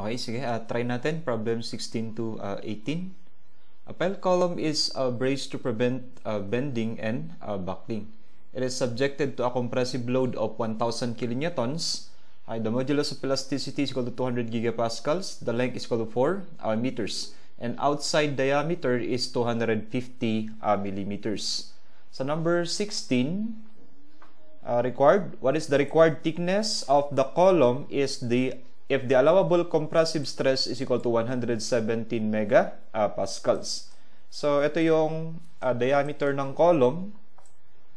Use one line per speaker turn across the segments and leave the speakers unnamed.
Okay, sige. Uh, try natin. Problem 16 to uh, 18. A pile column is braced to prevent uh, bending and uh, buckling. It is subjected to a compressive load of 1,000 kilonewtons. Uh, the modulus of elasticity is equal to 200 gigapascals. The length is equal to 4 uh, meters. And outside diameter is 250 uh, millimeters. So number 16, uh, required, what is the required thickness of the column is the if the allowable compressive stress is equal to 117 mega. So, ito yung uh, diameter ng column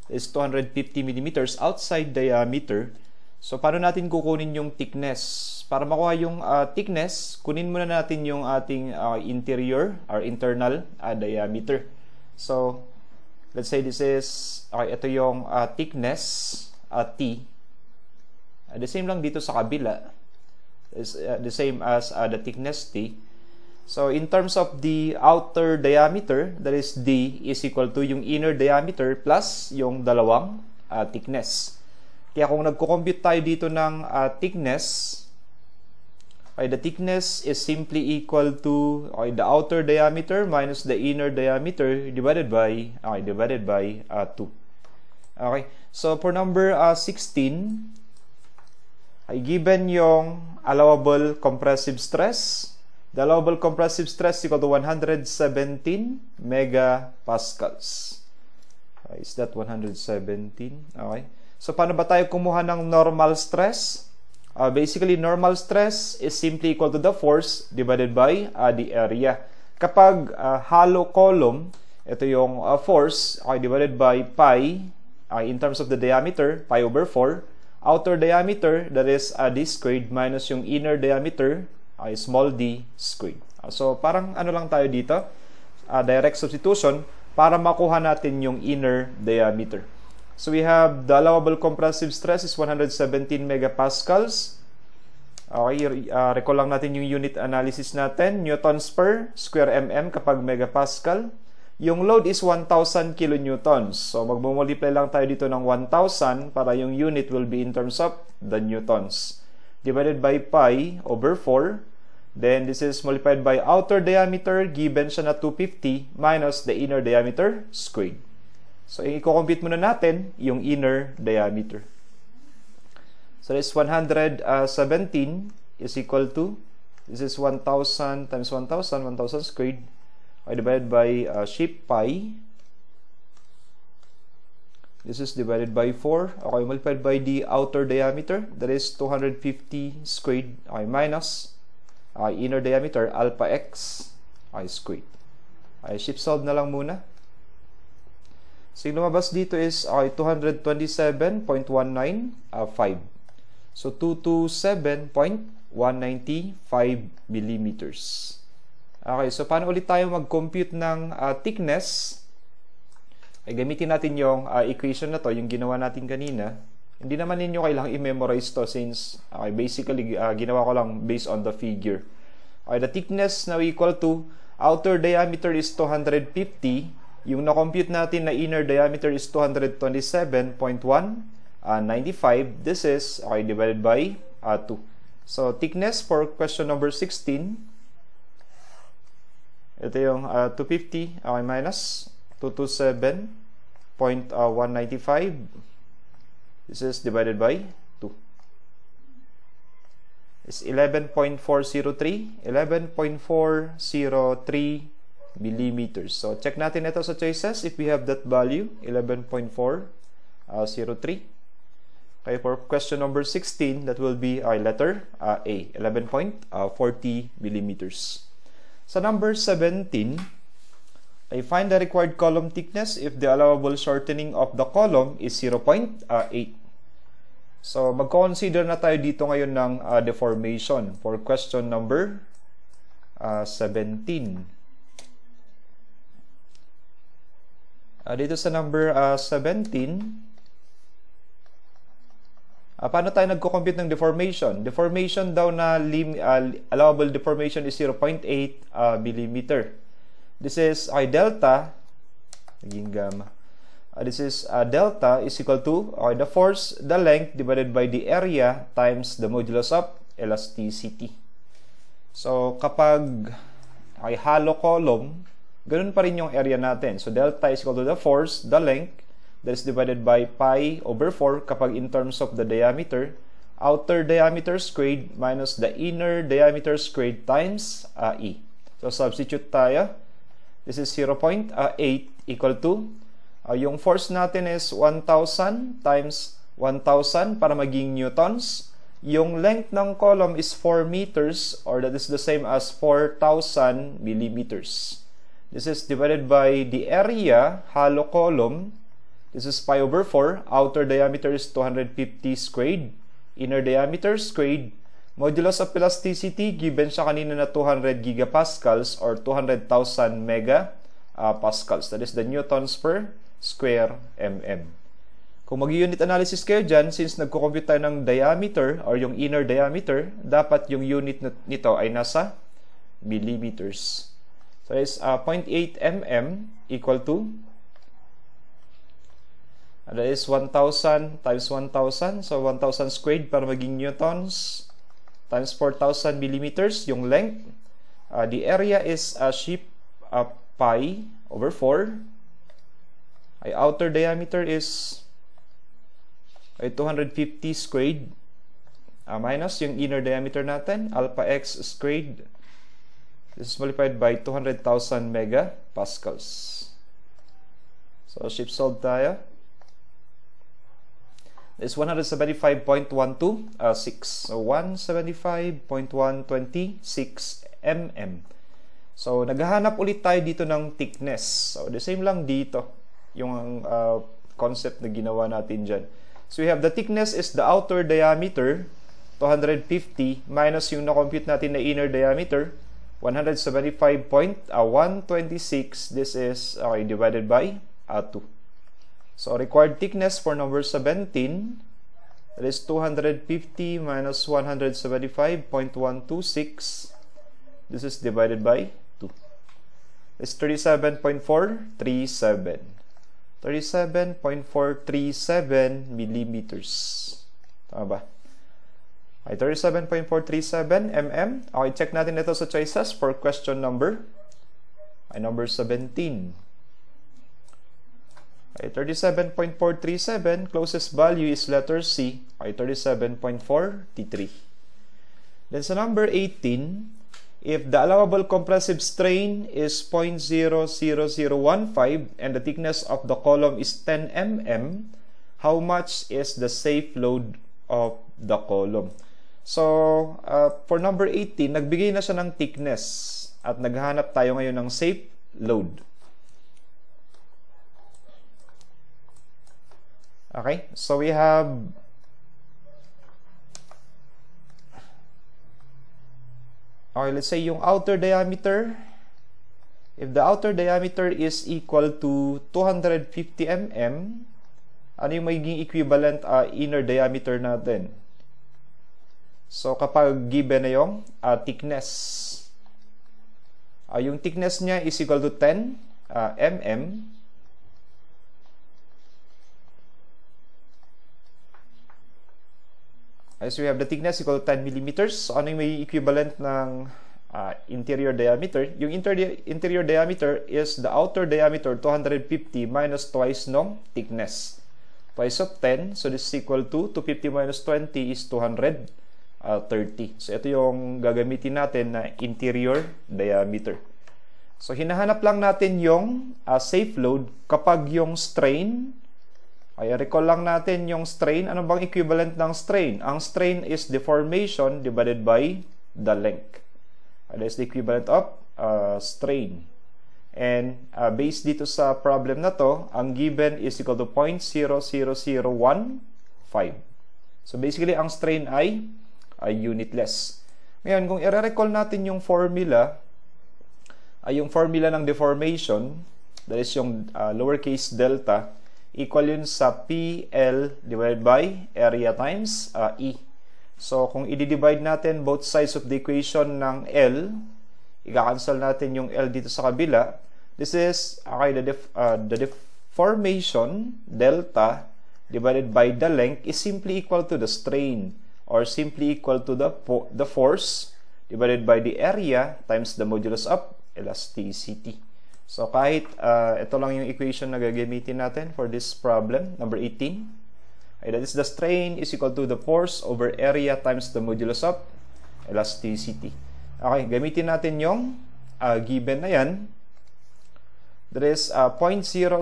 is 250 millimeters outside diameter. So, paano natin kukunin yung thickness? Para makuha yung uh, thickness, kunin muna natin yung ating uh, interior or internal uh, diameter. So, let's say this is, okay, ito yung uh, thickness, uh, T. Uh, the same lang dito sa kabila is uh, the same as uh, the thickness t. So in terms of the outer diameter, that is d is equal to yung inner diameter plus yung dalawang uh, thickness. Kaya kung nagko-compute tayo dito ng uh, thickness, okay, the thickness is simply equal to okay, the outer diameter minus the inner diameter divided by okay, divided by uh, 2. Okay. So for number uh, 16, ay given yung allowable compressive stress. The allowable compressive stress equal to 117 megapascals. Okay, is that 117? Okay. So, paano ba tayo kumuha ng normal stress? Uh, basically, normal stress is simply equal to the force divided by uh, the area. Kapag uh, hollow column, ito yung uh, force okay, divided by pi uh, in terms of the diameter, pi over 4 outer diameter, that is uh, d squared, minus yung inner diameter, ay small d squared. Uh, so, parang ano lang tayo dito, uh, direct substitution, para makuha natin yung inner diameter. So, we have the allowable compressive stress is 117 megapascals. Okay, uh, recall lang natin yung unit analysis natin. Newtons per square mm kapag megapascal. Yung load is 1,000 kilonewtons. So, magmumultiply lang tayo dito ng 1,000 para yung unit will be in terms of the newtons. Divided by pi over 4. Then, this is multiplied by outer diameter, given siya na 250, minus the inner diameter squared. So, i-compute muna natin yung inner diameter. So, this 117 is equal to, this is 1,000 times 1,000, 1,000 squared, I divided by uh, sheep pi. This is divided by 4. Okay, multiplied by the outer diameter. That is 250 squared. Okay, minus uh, inner diameter alpha x okay, squared. Okay, sheep solve na lang muna. So, yung lumabas dito is okay, 227.195. Uh, so, 227.195 millimeters. Okay, so paano ulit tayo mag-compute ng uh, thickness? Ay gamitin natin yung uh, equation na to, yung ginawa natin kanina. Hindi naman ninyo kailangang i-memorize to since okay, basically uh, ginawa ko lang based on the figure. Okay, the thickness now equal to outer diameter is 250. Yung na-compute natin na inner diameter is 227.195. Uh, This is okay, divided by uh, 2. So, thickness for question number 16 ito yung uh, 250 okay, minus 227.195. This is divided by 2. Is 11.403. 11.403 millimeters. So, check natin ito sa choices if we have that value, 11.403. Okay, for question number 16, that will be our letter uh, A, 11.40 millimeters. Sa number 17, I find the required column thickness if the allowable shortening of the column is 0.8. So, mag-consider na tayo dito ngayon ng uh, deformation for question number uh, 17. Uh, dito sa number uh, 17, Uh, paano tayo nagko-compute ng deformation? Deformation daw na lim, uh, allowable deformation is 0.8 uh, millimeter. This is ay delta naging gamma. Uh, this is uh, delta is equal to okay, the force, the length divided by the area times the modulus of elasticity. So, kapag ay hollow column, ganun pa rin yung area natin. So, delta is equal to the force, the length, that is divided by pi over 4 kapag in terms of the diameter, outer diameter squared minus the inner diameter squared times uh, E. So, substitute tayo. This is 0.8 equal to, uh, yung force natin is 1,000 times 1,000 para maging newtons. Yung length ng column is 4 meters or that is the same as 4,000 millimeters. This is divided by the area, hollow column. This is pi over 4. Outer diameter is 250 squared. Inner diameter squared. Modulus of elasticity, given siya kanina na 200 gigapascals or 200,000 mega uh, pascals. That is the newtons per square mm. Kung mag-unit analysis kayo dyan, since nagko-compute tayo ng diameter or yung inner diameter, dapat yung unit nito ay nasa millimeters. So it's uh, 0.8 mm equal to that is 1,000 times 1,000. So 1,000 squared para maging newtons times 4,000 millimeters yung length. Uh, the area is a sheep uh, pi over 4. Ay outer diameter is ay 250 squared uh, minus yung inner diameter natin, alpha x squared. This is multiplied by 200,000 megapascals. So, shift solve tayo. Is 175.126. Uh, so, 175.126 mm. So, naghahanap ulit tayo dito ng thickness. So, the same lang dito yung uh, concept na ginawa natin dyan. So we have the thickness is the outer diameter, 250, minus yung na-compute natin na inner diameter, 175.126. This is okay, divided by uh, 2. So required thickness for number 17, that is 250 minus 175.126. This is divided by 2. It's 37.437. 37.437 millimeters. Tama ba? Ay, 37.437 mm. Okay, check natin ito sa choices for question number. Ay, number 17. Ay, 37.437. Closest value is letter C. Ay, 37.433. Then sa number 18, if the allowable compressive strain is 0.00015 and the thickness of the column is 10 mm, how much is the safe load of the column? So, uh, for number 18, nagbigay na siya ng thickness at naghanap tayo ngayon ng safe load. Okay, so we have Okay, let's say yung outer diameter, if the outer diameter is equal to 250 mm, ano yung magiging equivalent uh, inner diameter natin? So, kapag given na yung uh, thickness, uh, yung thickness niya is equal to 10 uh, mm, As we have the thickness equal to 10 millimeters. So, ano yung may equivalent ng uh, interior diameter? Yung inter interior diameter is the outer diameter 250 minus twice ng thickness. Twice of 10. So, this is equal to 250 minus 20 is 230. Uh, so, ito yung gagamitin natin na interior diameter. So, hinahanap lang natin yung uh, safe load kapag yung strain ay recall lang natin yung strain. Ano bang equivalent ng strain? Ang strain is deformation divided by the length. That is the equivalent of uh, strain. And uh, based dito sa problem na to, ang given is equal to 0.00015. So basically, ang strain ay, ay unitless. Ngayon, kung i-recall natin yung formula, ay yung formula ng deformation, that is yung uh, lowercase delta, equal yun sa PL divided by area times uh, E. So, kung i-divide natin both sides of the equation ng L, i-cancel natin yung L dito sa kabila. This is, okay, the, def, uh, the deformation, delta, divided by the length is simply equal to the strain or simply equal to the, the force divided by the area times the modulus of elasticity. So kahit uh, ito lang yung equation na gagamitin natin for this problem, number 18. Okay, that is the strain is equal to the force over area times the modulus of elasticity. Okay, gamitin natin yung uh, given na yan. There is uh, 0.00015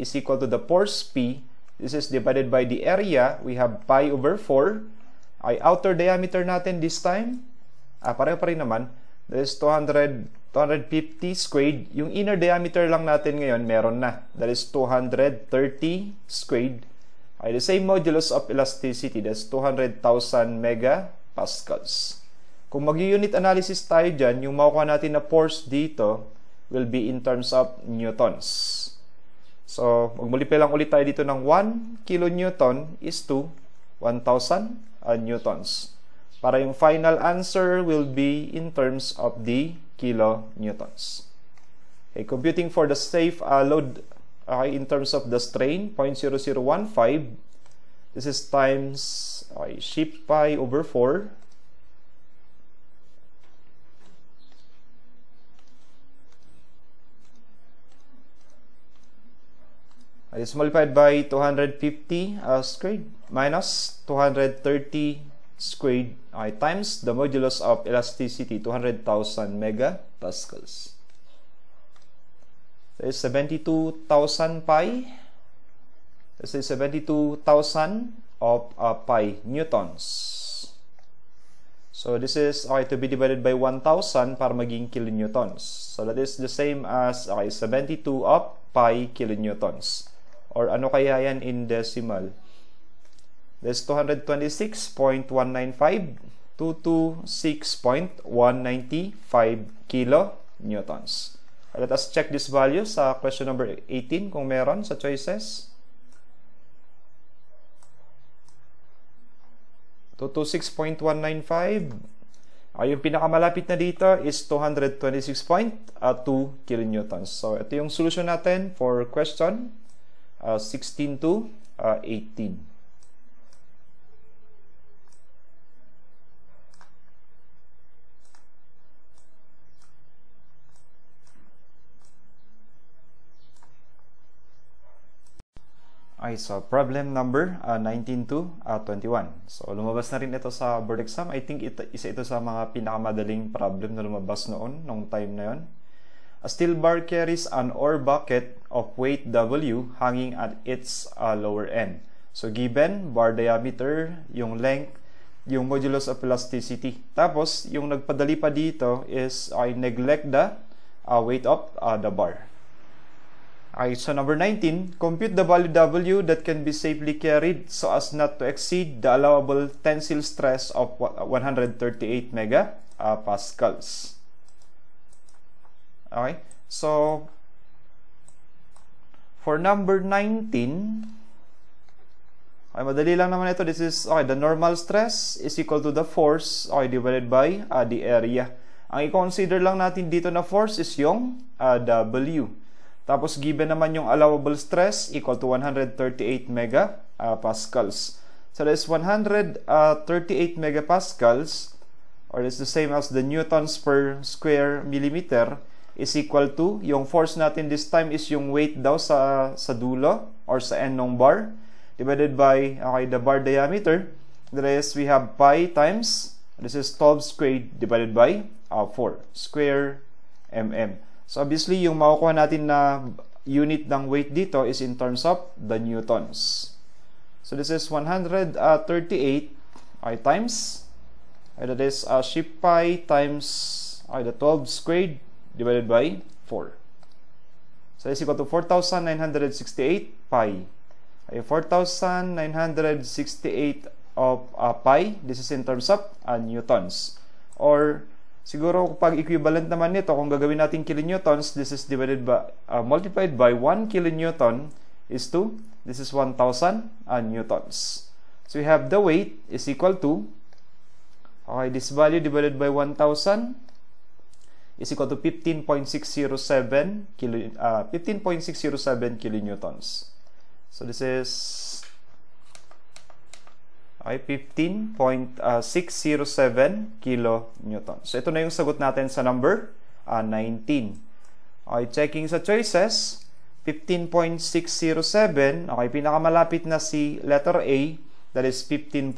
is equal to the force P. This is divided by the area. We have pi over 4. Ay, outer diameter natin this time. Ah, pareho pa rin naman. There is 200 250 squared. Yung inner diameter lang natin ngayon, meron na. That is 230 squared. Okay, the same modulus of elasticity, that's 200,000 megapascals. Kung mag-unit analysis tayo dyan, yung makukuha natin na force dito will be in terms of newtons. So, magmulipay lang ulit tayo dito ng 1 kilonewton is to 1,000 uh, newtons. Para yung final answer will be in terms of the kilonewtons. Okay, computing for the safe uh, load okay, in terms of the strain, 0.0015. This is times okay, ship pi over 4. It is multiplied by 250 uh, squared minus 230 squared okay, times the modulus of elasticity 200,000 megapascals. That is 72,000 pi. This is 72,000 of uh, pi newtons. So this is okay to be divided by 1,000 para maging kilonewtons. So that is the same as okay 72 of pi kilonewtons. Or ano kaya yan in decimal? That's 226.195 226.195 kilo. Let us check this value sa question number 18 kung meron sa choices. 226.195. Uh, yung pinakamalapit na dito is 226.2 kilonewtons. So, ito yung solution natin for question uh, 16 to uh, 18. Okay, so problem number uh, 19 to uh, 21. So lumabas na rin ito sa board exam. I think ito, isa ito sa mga pinakamadaling problem na lumabas noon, nung time na yon. A steel bar carries an ore bucket of weight W hanging at its uh, lower end. So given bar diameter, yung length, yung modulus of elasticity. Tapos yung nagpadali pa dito is I neglect the uh, weight of uh, the bar. Okay, so number 19, compute the value W that can be safely carried so as not to exceed the allowable tensile stress of 138 mega pascals. Okay, so for number 19, okay, madali lang naman ito. This is, okay, the normal stress is equal to the force, okay, divided by uh, the area. Ang i-consider lang natin dito na force is yung uh, W. Tapos given naman yung allowable stress equal to 138 mega uh, pascals. So that is 138 megapascals or it's the same as the newtons per square millimeter is equal to yung force natin this time is yung weight daw sa sa dulo or sa end ng bar. Divided by okay the bar diameter. That is we have pi times this is 12 squared divided by uh, 4 square mm So obviously, yung makukuha natin na unit ng weight dito is in terms of the newtons. So this is 138 I times ay that is uh, ship pi times ay the 12 squared divided by 4. So is equal to 4,968 pi. Ay 4,968 of uh, pi. This is in terms of uh, newtons. Or Siguro pag equivalent naman nito, kung gagawin natin kilonewtons, this is divided by, uh, multiplied by 1 kilonewton is to, this is 1,000 uh, newtons. So we have the weight is equal to, okay, this value divided by 1,000 is equal to 15.607 kilo, uh, 15.607 kilonewtons. So this is ay 15.607 kilonewton. So ito na yung sagot natin sa number uh, 19. Okay, checking sa choices, 15.607. Okay, pinakamalapit na si letter A, that is 15.61.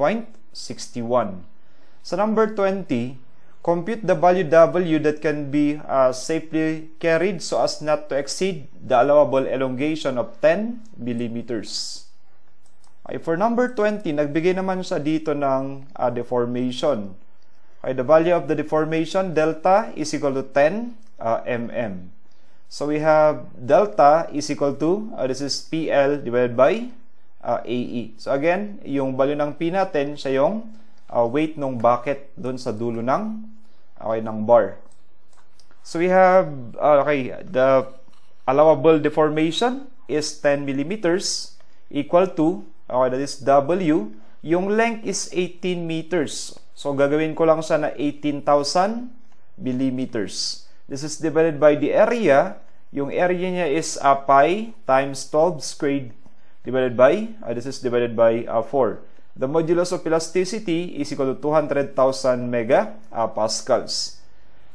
Sa number 20, compute the value W that can be uh, safely carried so as not to exceed the allowable elongation of 10 millimeters. Okay, for number 20, nagbigay naman siya dito ng uh, deformation. Okay, the value of the deformation, delta, is equal to 10 uh, mm. So we have delta is equal to, uh, this is PL divided by uh, AE. So again, yung value ng P natin, siya yung uh, weight ng bucket doon sa dulo ng okay, ng bar. So we have, uh, okay, the allowable deformation is 10 millimeters equal to, okay, that is W. Yung length is 18 meters. So gagawin ko lang siya na 18,000 millimeters. This is divided by the area. Yung area niya is uh, pi times 12 squared divided by, uh, this is divided by uh, 4. The modulus of elasticity is equal to 200,000 mega uh, pascals.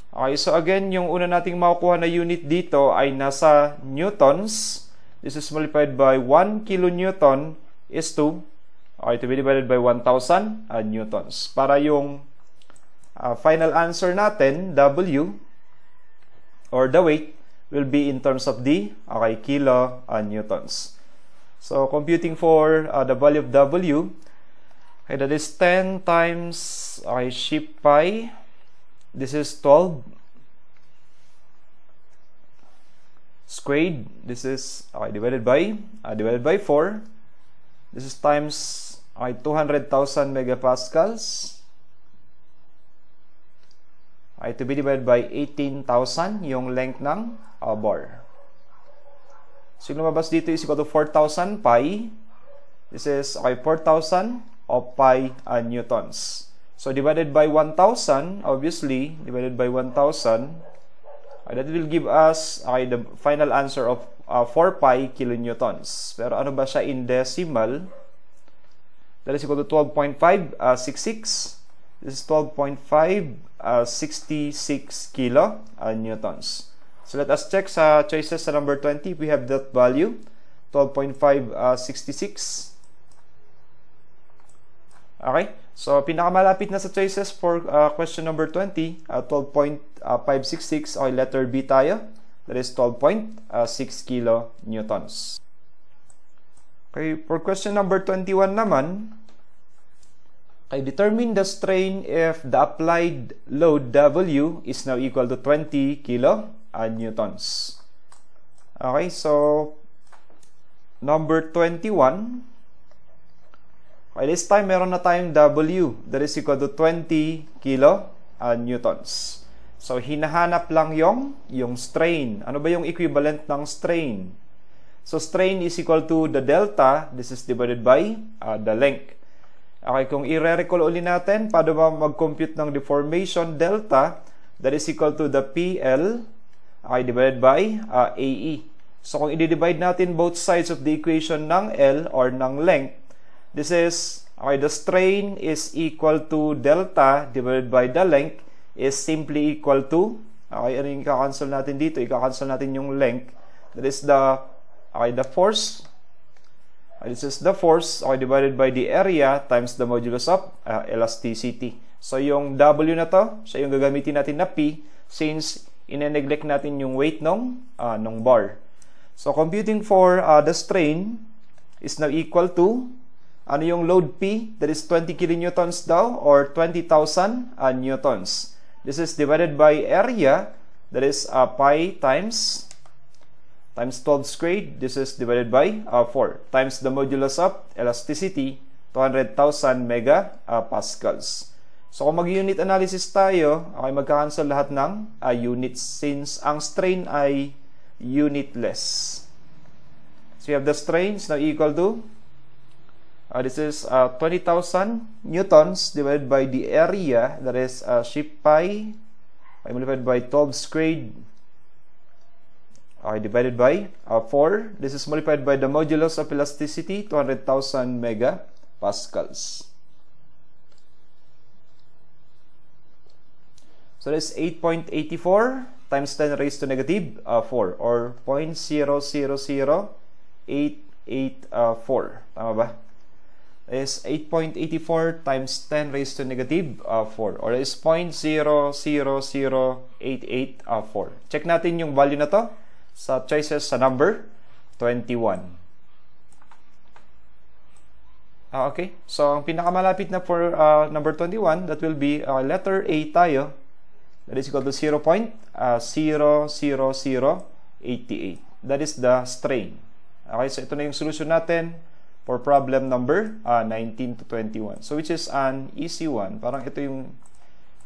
Okay, so again, yung una nating makukuha na unit dito ay nasa newtons. This is multiplied by 1 kilonewton is to, okay, to be divided by 1,000 uh, newtons. Para yung uh, final answer natin, W, or the weight, will be in terms of the okay, kilo uh, newtons. So, computing for uh, the value of W, Okay, that is 10 times okay, ship pi. This is 12 squared. This is okay, divided by uh, divided by 4. This is times okay, 200,000 megapascals. Okay, to be divided by 18,000 yung length ng uh, bar. So yung lumabas dito is equal to 4,000 pi. This is okay, 4,000 of pi uh, newtons. So divided by 1,000, obviously, divided by 1,000, uh, that will give us okay, the final answer of uh, 4 pi kilonewtons. Pero ano ba siya in decimal? That is equal to 12.566. Uh, This is 12.566 uh, kilo uh, newtons. So let us check sa choices sa number 20. We have that value, 12.566. Uh, Okay? So, pinakamalapit na sa choices for uh, question number 20, uh, 12.566, okay, letter B tayo. That is 12.6 uh, kilo newtons. Okay, for question number 21 naman, okay, determine the strain if the applied load W is now equal to 20 kilo uh, newtons. Okay, so number 21, Okay, this time meron na tayong W that is equal to 20 kilo uh, newtons. So, hinahanap lang yung, yung strain. Ano ba yung equivalent ng strain? So, strain is equal to the delta. This is divided by uh, the length. Okay, kung i-recall uli natin, paano ba mag-compute ng deformation delta? That is equal to the PL okay, divided by uh, AE. So, kung i-divide natin both sides of the equation ng L or ng length, This is, okay, the strain is equal to delta divided by the length is simply equal to, okay, ano yung ika-cancel natin dito? Ika-cancel natin yung length. That is the, okay, the force. Okay, this is the force, okay, divided by the area times the modulus of uh, elasticity. So, yung W na to, siya yung gagamitin natin na P since ine-neglect natin yung weight ng, uh, ng bar. So, computing for uh, the strain is now equal to ano yung load P? That is 20 kilonewtons daw or 20,000 uh, newtons. This is divided by area. That is uh, pi times times 12 squared. This is divided by uh, 4 times the modulus of elasticity 200,000 mega uh, pascals. So kung mag-unit analysis tayo, okay, magka-cancel lahat ng uh, units since ang strain ay unitless. So you have the strains now equal to Uh, this is uh, 20,000 newtons divided by the area that is uh, ship pi I multiplied by 12 squared I divided by uh, 4 this is multiplied by the modulus of elasticity 200,000 megapascals. So that's 8.84 times 10 raised to negative, uh, 4 or 0.000884 tama ba? Is 8.84 times 10 raised to negative uh, 4 or is 0.000884. Uh, Check natin yung value na to sa choices sa number 21. Uh, okay, so ang pinakamalapit na for uh, number 21, that will be uh, letter A tayo. That is equal to 0 point, uh, 0, 0, 0, 88. That is the strain. Okay, so ito na yung solution natin for problem number uh, 19 to 21. So which is an easy one. Parang ito yung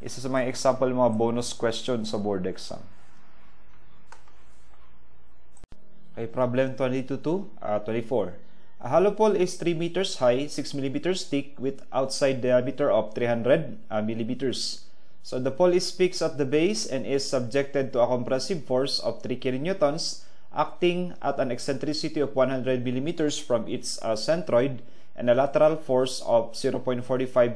isa sa mga example mga bonus question sa board exam. Okay, problem 22 to uh, 24. A hollow pole is 3 meters high, 6 millimeters thick with outside diameter of 300 uh, millimeters. So the pole is fixed at the base and is subjected to a compressive force of 3 kilonewtons acting at an eccentricity of 100 millimeters from its uh, centroid and a lateral force of 0.45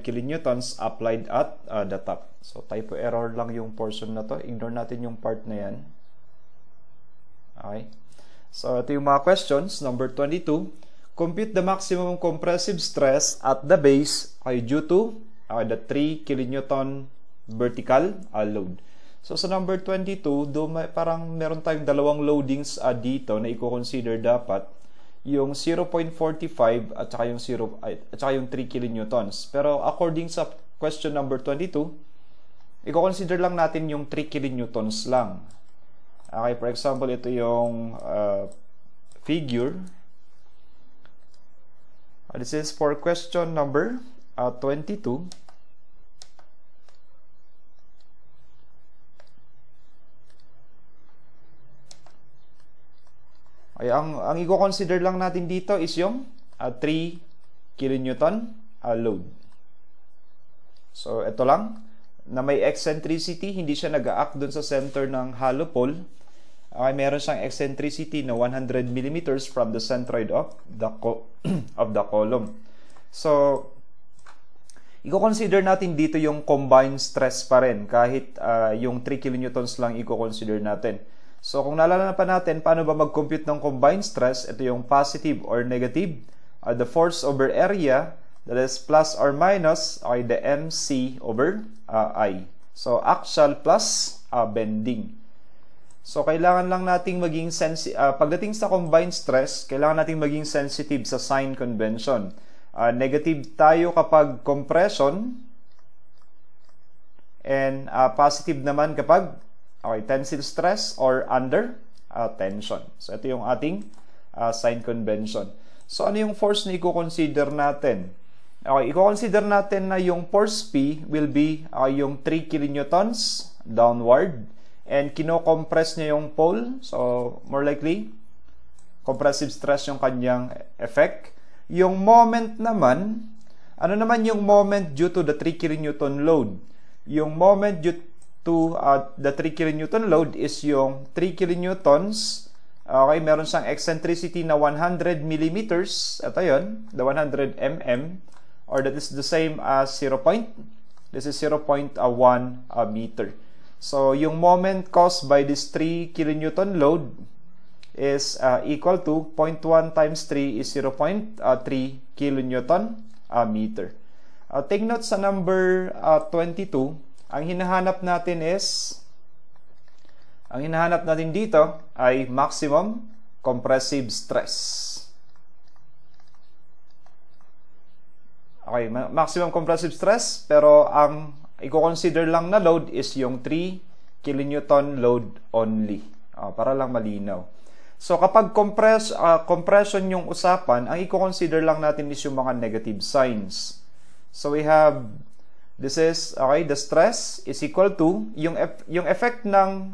kilonewtons applied at uh, the top. So typo error lang yung portion na to. Ignore natin yung part na yan. Okay. So ito yung mga questions. Number 22. compute the maximum compressive stress at the base ay due to uh, the 3 kilonewton vertical uh, load. So sa number 22, do may, parang meron tayong dalawang loadings uh, dito na i-consider dapat yung 0.45 at saka yung 0 at saka yung 3 kilonewtons. Pero according sa question number 22, i-consider lang natin yung 3 kilonewtons lang. Okay, for example, ito yung uh, figure Uh, this is for question number uh, 22. Ay, ang, ang i-consider lang natin dito is yung uh, 3 kilonewton uh, load. So, ito lang, na may eccentricity, hindi siya nag-act dun sa center ng hollow pole ay meron siyang eccentricity na 100 millimeters from the centroid of the of the column. So, i-consider natin dito yung combined stress pa rin kahit uh, yung 3 kilonewtons lang i-consider natin. So, kung naalala pa natin paano ba mag-compute ng combined stress, ito yung positive or negative. Uh, the force over area, that is plus or minus, ay the MC over uh, I. So, axial plus uh, bending. So, kailangan lang nating maging sensi uh, pagdating sa combined stress, kailangan nating maging sensitive sa sign convention. Uh, negative tayo kapag compression and uh, positive naman kapag okay, tensile stress or under uh, tension. So, ito yung ating uh, sign convention. So, ano yung force na i-consider natin? Okay, i-consider natin na yung force P will be uh, yung 3 kilonewtons downward and kino-compress niya yung pole. So, more likely, compressive stress yung kanyang effect. Yung moment naman, ano naman yung moment due to the 3 kN load? Yung moment due to uh, the 3 kN load is yung 3 kilonewtons. Okay, meron siyang eccentricity na 100 millimeters. Ito yun, the 100 mm. Or that is the same as 0. Point. This is 0.1 uh, meter. So, yung moment caused by this 3 kilonewton load is uh, equal to 0.1 times 3 is 0.3 kilonewton uh, meter. Uh, take note sa number uh, 22, ang hinahanap natin is ang hinahanap natin dito ay maximum compressive stress. Okay, maximum compressive stress pero ang i-consider lang na load is yung 3 kilonewton load only. Uh, para lang malinaw. So kapag compress, uh, compression yung usapan, ang i-consider lang natin is yung mga negative signs. So we have this is okay, the stress is equal to yung yung effect ng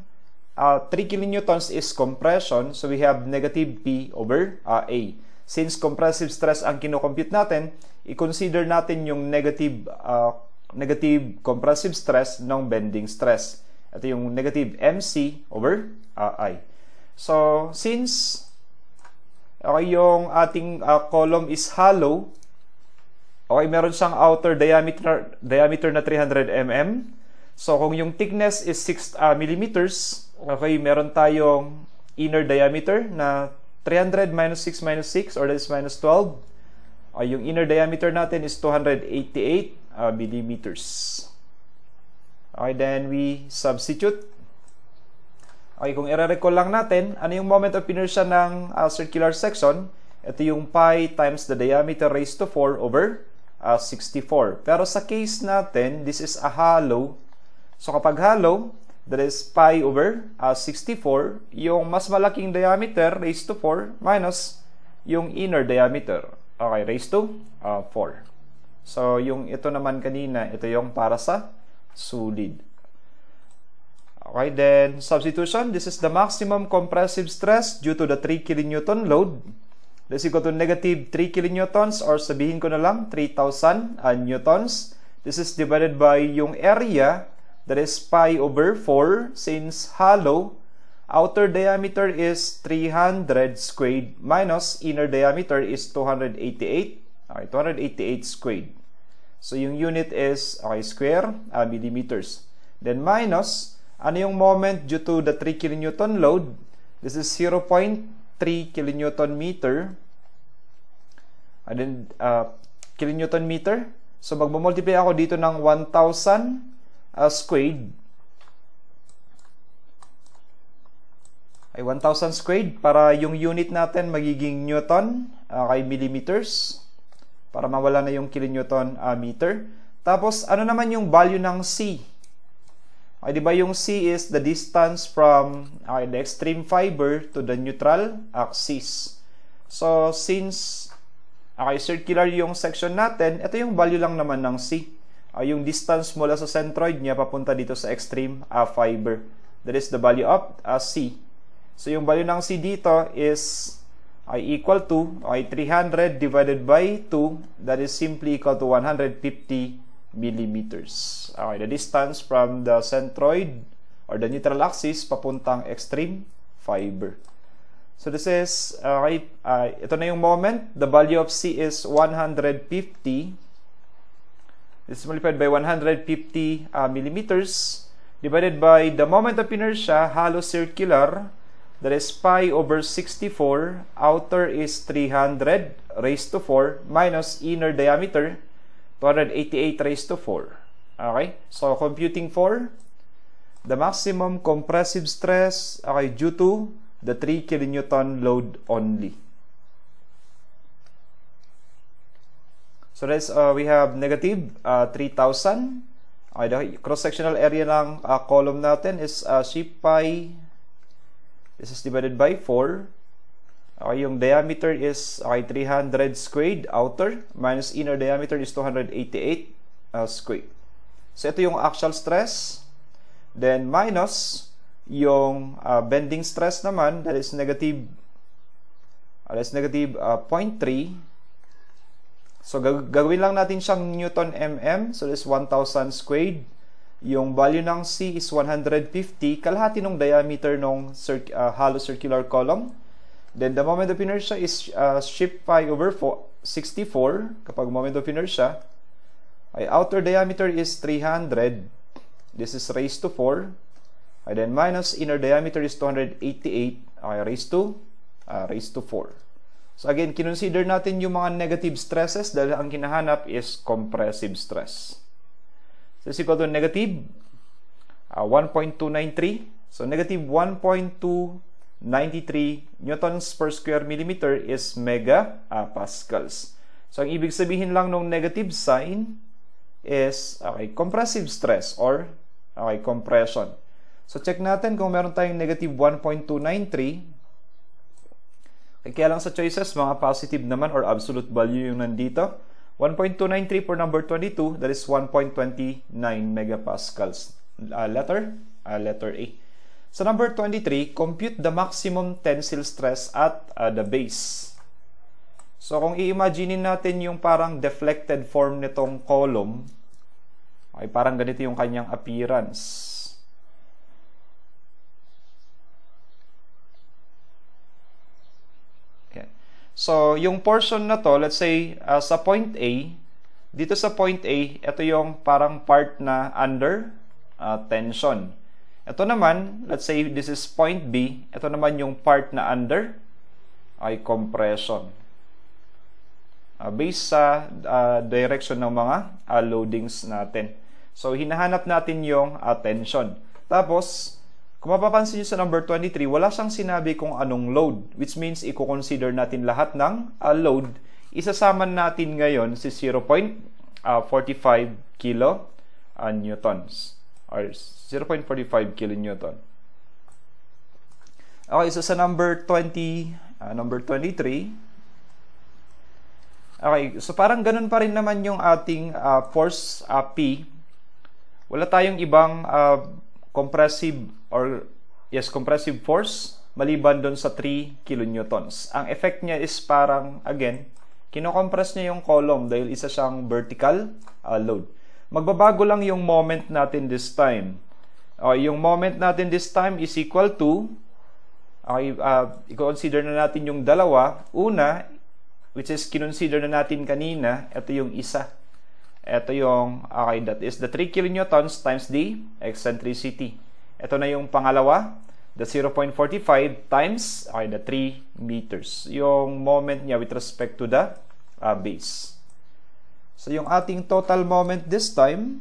uh, 3 kilonewtons is compression, so we have negative P over uh, A. Since compressive stress ang kino-compute natin, i-consider natin yung negative uh, negative compressive stress ng bending stress. Ito yung negative MC over uh, I. So, since okay, yung ating uh, column is hollow, okay, meron siyang outer diameter, diameter na 300 mm. So kung yung thickness is 6 uh, millimeters, okay, meron tayong inner diameter na 300 minus 6 minus 6 or that is minus 12. Uh, yung inner diameter natin is 288 uh, millimeters. Okay, then we substitute. Okay, kung i-recall lang natin, ano yung moment of inertia ng uh, circular section? Ito yung pi times the diameter raised to 4 over uh, 64. Pero sa case natin, this is a hollow. So kapag hollow, that is pi over uh, 64, yung mas malaking diameter raised to 4 minus yung inner diameter. Okay, raised to uh, 4. So yung ito naman kanina, ito yung para sa solid. Okay, then substitution. This is the maximum compressive stress due to the 3 kilonewton load This equal to negative 3 kilonewtons or sabihin ko na lang 3,000 uh, newtons. This is divided by yung area that is pi over 4 since hollow outer diameter is 300 squared minus inner diameter is 288 okay 288 squared so yung unit is okay square uh, millimeters then minus ano yung moment due to the 3 kilonewton load this is 0. 3 kilonewton meter. And then uh, kilonewton meter. So magmo-multiply ako dito ng 1000 uh, squared. Ay 1000 squared para yung unit natin magiging newton uh, kay millimeters para mawala na yung kilonewton uh, meter. Tapos ano naman yung value ng C Okay, di ba yung C is the distance from okay, the extreme fiber to the neutral axis. So, since okay, circular yung section natin, ito yung value lang naman ng C. Uh, yung distance mula sa centroid niya papunta dito sa extreme uh, fiber. That is the value of uh, C. So, yung value ng C dito is ay equal to ay 300 divided by 2 that is simply equal to 150 millimeters. Okay, the distance from the centroid or the neutral axis papuntang extreme fiber. So this is, okay, uh, ito na yung moment. The value of C is 150. This is multiplied by 150 uh, millimeters divided by the moment of inertia, hollow circular, that is pi over 64, outer is 300 raised to 4 minus inner diameter 288 raised to 4. Okay? So, computing for the maximum compressive stress okay, due to the 3 kilonewton load only. So, that's, uh, we have negative uh, 3,000. Okay, the cross-sectional area ng uh, column natin is uh, sheep pi. This is divided by 4. Okay, yung diameter is okay, 300 squared outer minus inner diameter is 288 uh, squared. So ito yung actual stress. Then minus yung uh, bending stress naman that is negative uh, that is negative uh, 0.3. So gag gagawin lang natin siyang Newton mm. So this 1000 squared. Yung value ng C is 150. Kalahati ng diameter ng cir uh, hollow circular column. Then the moment of inertia is uh, shift pi over 4, 64 kapag moment of inertia. Ay outer diameter is 300. This is raised to 4. And then minus inner diameter is 288. Okay, raised to uh, raised to 4. So again, kinonsider natin yung mga negative stresses dahil ang kinahanap is compressive stress. So is equal to negative uh, 1.293. So negative 1.2 93 newtons per square millimeter is mega uh, pascals. So, ang ibig sabihin lang ng negative sign is okay, compressive stress or okay, compression. So, check natin kung meron tayong negative 1.293. Okay, kaya lang sa choices, mga positive naman or absolute value yung nandito. 1.293 for number 22, that is 1.29 megapascals. Uh, letter? Uh, letter A. So number 23, compute the maximum tensile stress at uh, the base. So kung i-imaginein natin yung parang deflected form nitong column, ay parang ganito yung kanyang appearance. Okay. So yung portion na to, let's say uh, sa point A, dito sa point A, ito yung parang part na under uh, tension. Ito naman, let's say this is point B. Ito naman yung part na under ay compression. Uh, based sa uh, direction ng mga uh, loadings natin. So, hinahanap natin yung tension. Tapos, kung mapapansin nyo sa number 23, wala siyang sinabi kung anong load, which means i-consider natin lahat ng uh, load. Isasama natin ngayon si 0.45 kilo uh, newtons or 0.45 kilonewton. Okay, so sa number 20, uh, number 23, okay, so parang ganun pa rin naman yung ating uh, force uh, P. Wala tayong ibang uh, compressive or yes, compressive force maliban doon sa 3 kilonewtons. Ang effect niya is parang again, kinocompress niya yung column dahil isa siyang vertical uh, load. Magbabago lang yung moment natin this time. Uh, yung moment natin this time is equal to okay, uh, i-consider na natin yung dalawa. Una, which is kinonsider na natin kanina, ito yung isa. Ito yung, okay, that is the 3 kilonewtons times the eccentricity. Ito na yung pangalawa, the 0.45 times, okay, the 3 meters. Yung moment niya with respect to the uh, base. So, yung ating total moment this time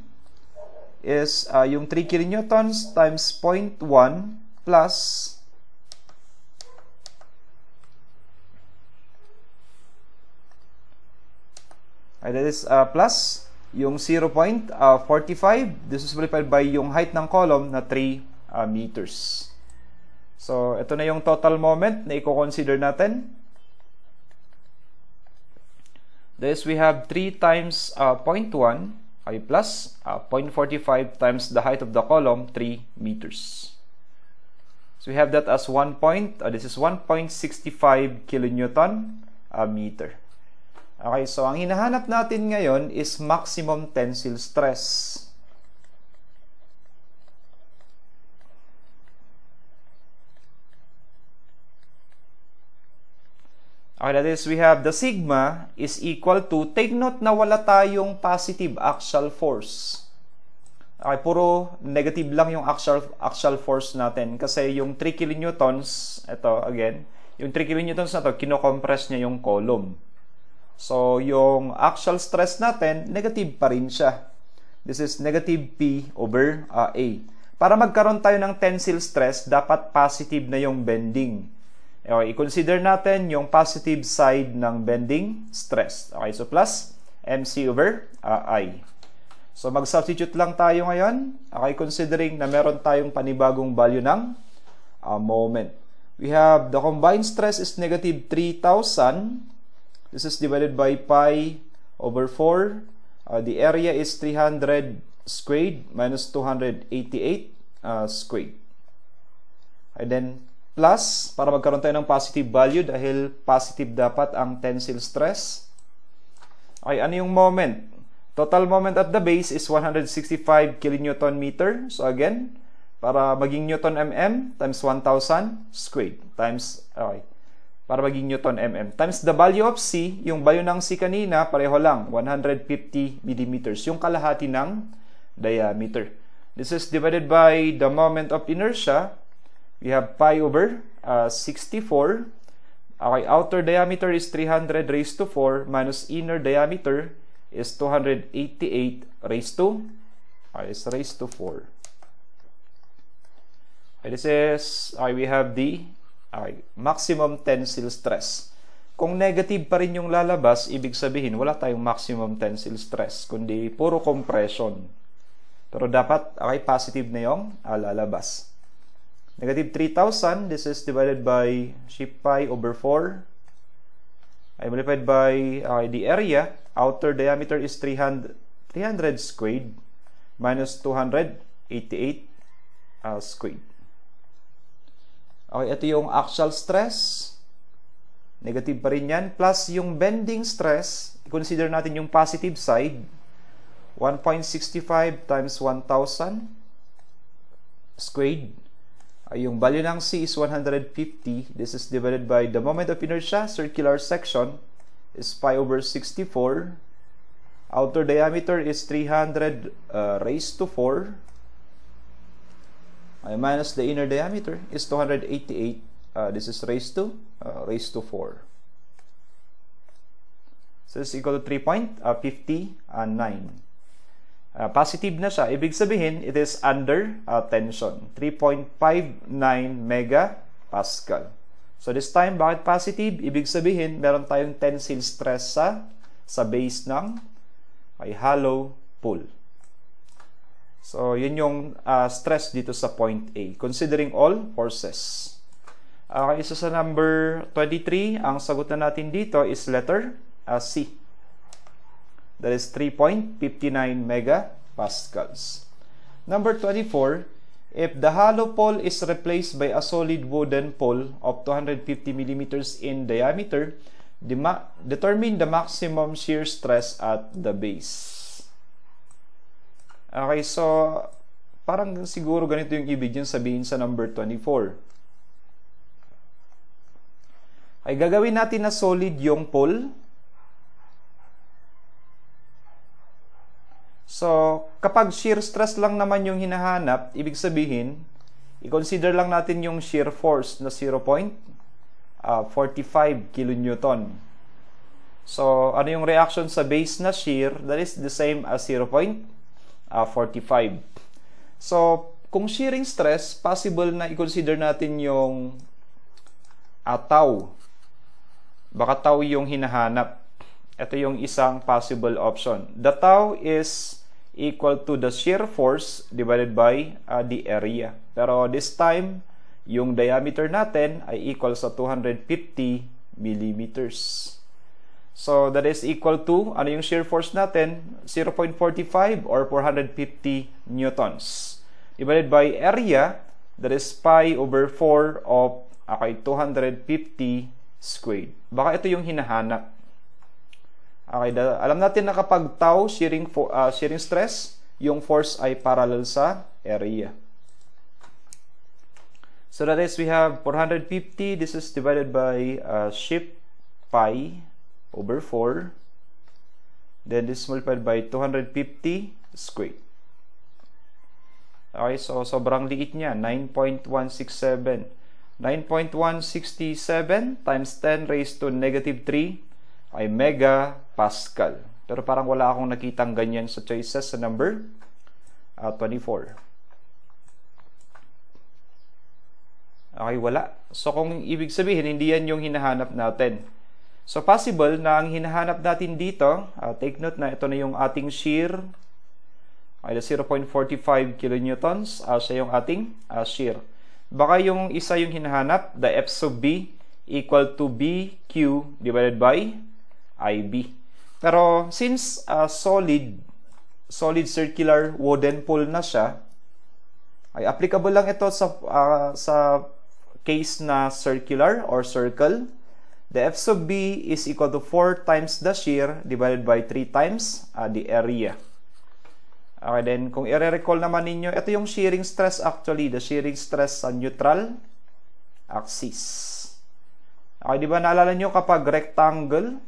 is uh, yung 3 kilonewtons times 0.1 plus Okay, that is uh, plus yung 0.45, this is multiplied by yung height ng column na 3 uh, meters. So, ito na yung total moment na i-consider natin. This we have 3 times uh, 0.1 ay plus uh, 0.45 times the height of the column 3 meters. So we have that as 1 point, uh, this is 1.65 kilonewton a uh, meter. Okay, so ang hinahanap natin ngayon is maximum tensile stress. Okay, that is, we have the sigma is equal to, take note na wala tayong positive axial force. Okay, puro negative lang yung axial, axial force natin. Kasi yung 3 kilonewtons, ito again, yung 3 kilonewtons na to, kinocompress niya yung column. So, yung axial stress natin, negative pa rin siya. This is negative P over uh, A. Para magkaroon tayo ng tensile stress, dapat positive na yung bending. Okay, i-consider natin yung positive side ng bending stress. Okay, so plus MC over uh, I. So mag-substitute lang tayo ngayon. Okay, considering na meron tayong panibagong value ng uh, moment. We have the combined stress is negative 3,000 This is divided by pi over 4. Uh, the area is 300 squared minus 288 uh, squared. And then plus, para magkaroon tayo ng positive value dahil positive dapat ang tensile stress. Okay, ano yung moment? Total moment at the base is 165 kilonewton meter. So again, para maging newton mm times 1,000 squared times, okay, para maging Newton mm. Times the value of C, yung value ng C kanina, pareho lang, 150 millimeters. Yung kalahati ng diameter. This is divided by the moment of inertia. We have pi over uh, 64. Okay, outer diameter is 300 raised to 4 minus inner diameter is 288 raised to is raised to 4. Okay, this is, okay, we have the Okay, maximum tensile stress. Kung negative pa rin yung lalabas, ibig sabihin wala tayong maximum tensile stress, kundi puro compression. Pero dapat okay, positive na yung uh, lalabas. Negative 3,000, this is divided by ship pi over 4. I multiplied by okay, the area. Outer diameter is 300, 300 squared minus 288 uh, squared. Okay, ito yung actual stress. Negative pa rin yan. Plus yung bending stress, consider natin yung positive side. 1.65 times 1,000 squared. Yung value ng C is 150. This is divided by the moment of inertia, circular section, is pi over 64. Outer diameter is 300 uh, raised to 4. Okay, minus the inner diameter is 288. Uh, this is raised to uh, raised to 4. So this is equal to 3.59. Uh, positive na siya. Ibig sabihin, it is under uh, tension. 3.59 megapascal. So this time, bakit positive? Ibig sabihin, meron tayong tensile stress sa sa base ng ay hollow pool. So, yun yung uh, stress dito sa point A, considering all forces. Okay, isa sa number 23, ang sagot na natin dito is letter uh, C. That is 3.59 megapascals. Number 24, If the hollow pole is replaced by a solid wooden pole of 250 millimeters in diameter, determine the maximum shear stress at the base. Okay, so parang siguro ganito yung ibig yung sabihin sa number 24. Ay gagawin natin na solid yung pole So, kapag shear stress lang naman yung hinahanap, ibig sabihin, i-consider lang natin yung shear force na 0.45 uh, kN. So, ano yung reaction sa base na shear? That is the same as 0.45. So, kung shearing stress, possible na i-consider natin yung uh, tau. Baka tau yung hinahanap. Ito yung isang possible option. The tau is equal to the shear force divided by uh, the area. Pero this time, yung diameter natin ay equal sa 250 millimeters. So, that is equal to, ano yung shear force natin? 0.45 or 450 newtons. Divided by area, that is pi over 4 of okay, 250 squared. Baka ito yung hinahanap. Okay, da, alam natin na kapag tau, shearing, for, uh, shearing stress, yung force ay parallel sa area. So that is, we have 450. This is divided by uh, shift pi over 4. Then this multiplied by 250 squared. Okay, so sobrang liit niya. 9.167. 9.167 times 10 raised to negative 3 ay megapascal. Pero parang wala akong nakitang ganyan sa choices sa number uh, 24. Okay, wala. So kung ibig sabihin, hindi yan yung hinahanap natin. So possible na ang hinahanap natin dito, uh, take note na ito na yung ating shear, ay 0.45 kilonewtons, uh, siya yung ating uh, shear. Baka yung isa yung hinahanap, the F sub B equal to BQ divided by IB. Pero since uh, solid solid circular wooden pole na siya, ay applicable lang ito sa uh, sa case na circular or circle. The F sub B is equal to 4 times the shear divided by 3 times uh, the area. Okay, then kung i-recall naman ninyo, ito yung shearing stress actually, the shearing stress sa neutral axis. Okay, di ba naalala nyo kapag rectangle,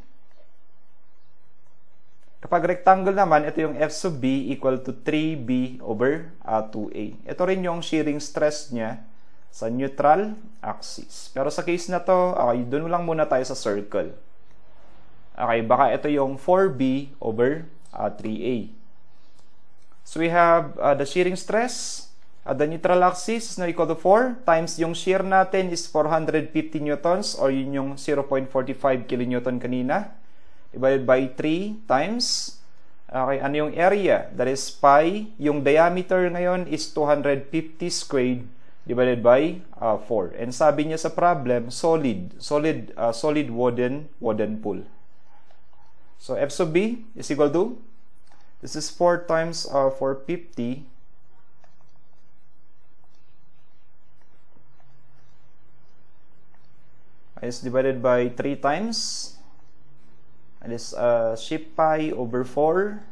Kapag rectangle naman, ito yung F sub B equal to 3B over uh, 2A. Ito rin yung shearing stress niya sa neutral axis. Pero sa case na to, okay, doon lang muna tayo sa circle. Okay, baka ito yung 4B over uh, 3A. So we have uh, the shearing stress at the neutral axis is now equal to 4 times yung shear natin is 450 newtons or yun yung 0.45 kilonewton kanina divided by 3 times okay, ano yung area? That is pi. Yung diameter ngayon is 250 squared divided by uh, 4. And sabi niya sa problem, solid, solid, uh, solid wooden, wooden pool. So F sub B is equal to, this is 4 times uh, 450 is divided by 3 times And is uh, ship pi over 4.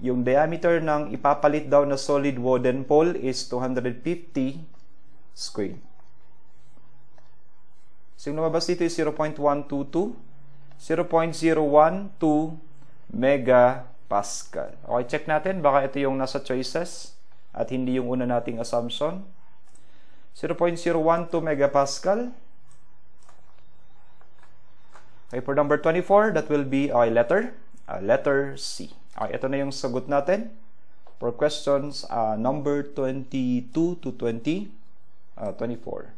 Yung diameter ng ipapalit daw na solid wooden pole is 250 squared. So yung lumabas dito is 0.122. 0.012 megapascal. Okay, check natin. Baka ito yung nasa choices at hindi yung una nating assumption. 0.012 megapascal. Okay, for number 24, that will be okay, letter, uh, letter C. Okay, ito na yung sagot natin for questions uh, number 22 to 20, uh, 24.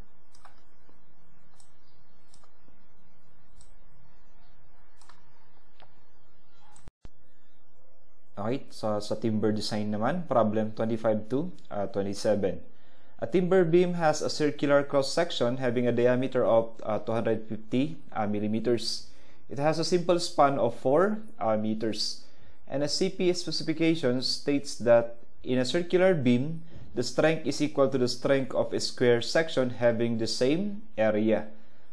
Okay, so sa timber design naman, problem 25 to uh, 27. A timber beam has a circular cross-section having a diameter of uh, 250 uh, millimeters. It has a simple span of 4 uh, meters. And a CP specification states that in a circular beam, the strength is equal to the strength of a square section having the same area.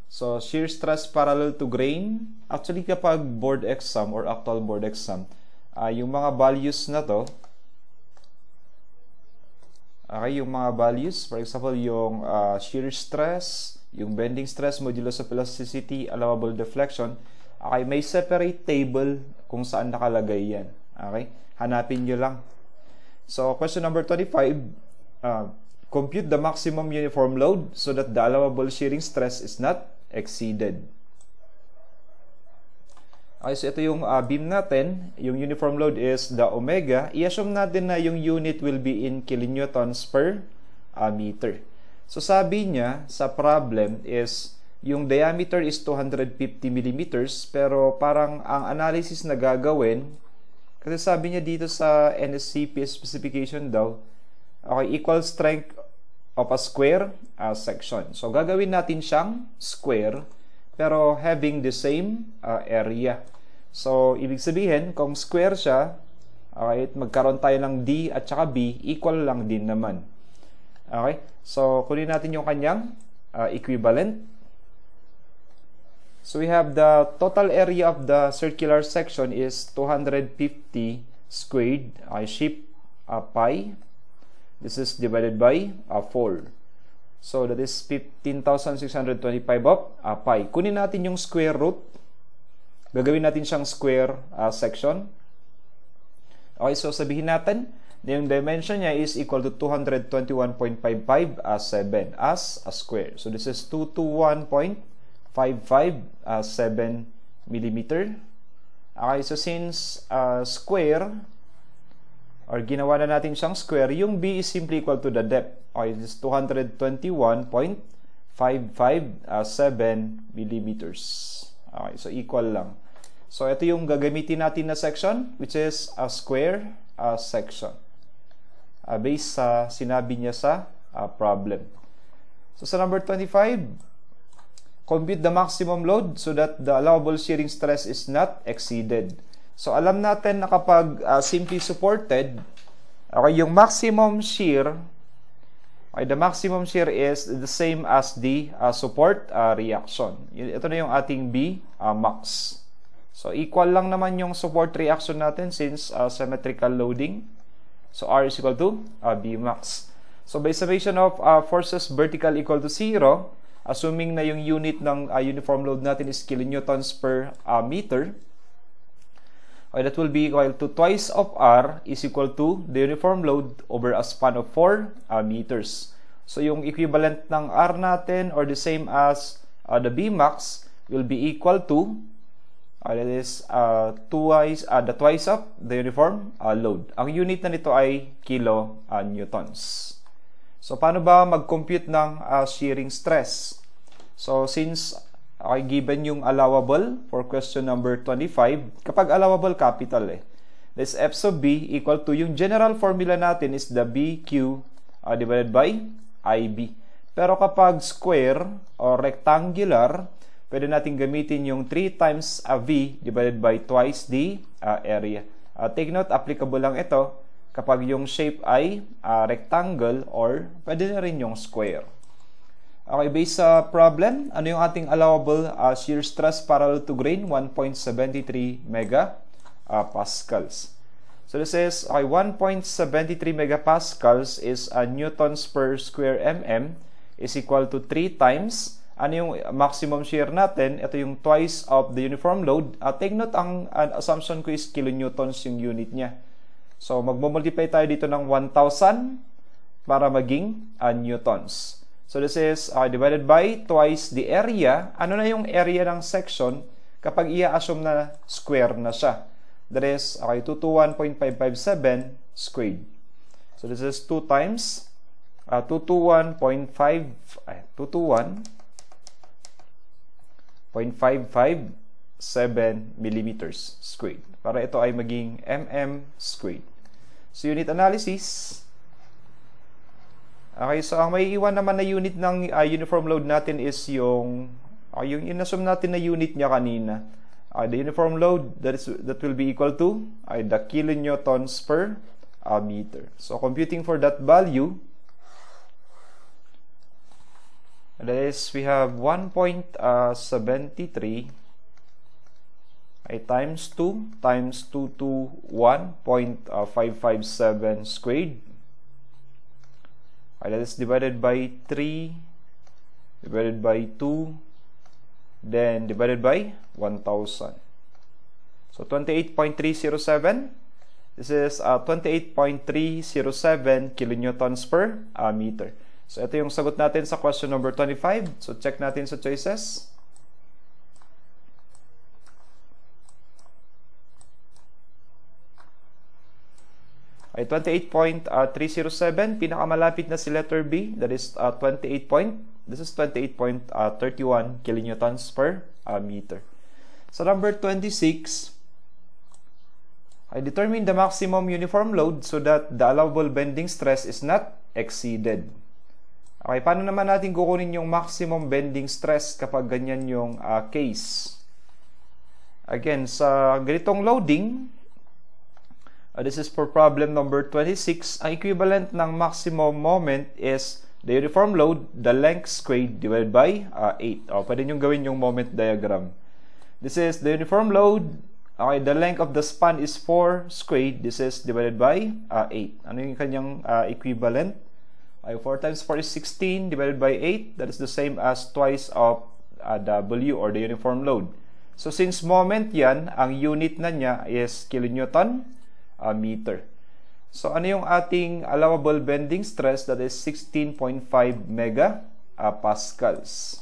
So, shear stress parallel to grain. Actually, kapag board exam or actual board exam, uh, yung mga values na to okay, yung mga values for example yung uh, shear stress yung bending stress modulus of elasticity allowable deflection. Okay, may separate table kung saan nakalagay yan. Okay, hanapin nyo lang. So question number 25 uh, compute the maximum uniform load so that the allowable shearing stress is not exceeded Okay, so ito yung uh, beam natin. Yung uniform load is the omega. I-assume natin na yung unit will be in kilonewtons per uh, meter. So sabi niya sa problem is yung diameter is 250 millimeters pero parang ang analysis na gagawin kasi sabi niya dito sa NSCP specification daw okay, equal strength of a square uh, section. So gagawin natin siyang square pero having the same uh, area. So, ibig sabihin, kung square siya, okay, magkaroon tayo ng D at saka B, equal lang din naman. Okay? So, kunin natin yung kanyang uh, equivalent. So, we have the total area of the circular section is 250 squared, okay, shape uh, pi. This is divided by uh, 4. So, that is 15,625 of uh, pi. Kunin natin yung square root Gagawin natin siyang square uh, section. Okay, so sabihin natin na yung dimension niya is equal to 221.55 as 7 as a square. So this is 221.55 as 7 millimeter. Okay, so since uh, square or ginawa na natin siyang square, yung B is simply equal to the depth. Okay, this is 221.55 uh, 7 millimeters. Okay, so equal lang. So, ito yung gagamitin natin na section, which is a square uh, section. Uh, based sa sinabi niya sa uh, problem. So, sa number 25, compute the maximum load so that the allowable shearing stress is not exceeded. So, alam natin na kapag uh, simply supported, okay, yung maximum shear, okay, the maximum shear is the same as the uh, support uh, reaction. Ito na yung ating B uh, max. So, equal lang naman yung support reaction natin since uh, symmetrical loading. So, R is equal to uh, B max. So, by summation of uh, forces vertical equal to 0, assuming na yung unit ng uh, uniform load natin is kilonewtons per uh, meter, okay, that will be equal to twice of R is equal to the uniform load over a span of 4 uh, meters. So, yung equivalent ng R natin or the same as uh, the B max will be equal to Uh, that is uh, twice, uh, the twice of the uniform uh, load. Ang unit na nito ay kilo uh, newtons. So, paano ba mag-compute ng uh, shearing stress? So, since okay, given yung allowable for question number 25, kapag allowable capital eh, this F sub B equal to yung general formula natin is the BQ uh, divided by IB. Pero kapag square or rectangular, pwede natin gamitin yung 3 times a V divided by twice the uh, area. Uh, take note, applicable lang ito kapag yung shape ay uh, rectangle or pwede na rin yung square. Okay, based sa problem, ano yung ating allowable uh, shear stress parallel to grain? 1.73 mega pascals. So this is okay, 1.73 megapascals is uh, newtons per square mm is equal to 3 times ano yung maximum shear natin? Ito yung twice of the uniform load. Uh, take note, ang uh, assumption ko is kilonewtons yung unit niya. So, magmumultiply tayo dito ng 1,000 para maging uh, newtons. So this is uh, divided by twice the area. Ano na yung area ng section kapag i-assume na square na siya? That is, okay, 221.557 squared. So this is 2 times uh, 221.5 ay 221.557 millimeters squared. Para ito ay maging mm squared. So unit analysis. Okay, so ang may iwan naman na unit ng uh, uniform load natin is yung uh, yung inassume natin na unit niya kanina. Uh, the uniform load that is that will be equal to uh, the kilonewtons per uh, meter. So computing for that value, that is we have 1.73 uh, ay times 2 times 2 to 1.557 squared. Ay, that is divided by 3 divided by 2 then divided by 1000. So 28.307 This is uh, 28.307 kilonewtons per uh, meter. So ito yung sagot natin sa question number 25. So check natin sa choices. Ay 28.307 pinakamalapit na si letter B that is uh, 28 point this is 28.31 kilonewtons per uh, meter so number 26 I determine the maximum uniform load so that the allowable bending stress is not exceeded. Okay, paano naman natin kukunin yung maximum bending stress kapag ganyan yung uh, case? Again, sa ganitong loading, uh, this is for problem number 26, ang equivalent ng maximum moment is the uniform load, the length squared divided by uh, 8. O, pwede nyo gawin yung moment diagram. This is the uniform load Okay, the length of the span is 4 squared. This is divided by uh, 8. Ano yung kanyang uh, equivalent? Okay, 4 times 4 is 16 divided by 8. That is the same as twice of uh, W or the uniform load. So since moment yan, ang unit na niya is kilonewton uh, meter. So ano yung ating allowable bending stress? That is 16.5 mega uh, pascals.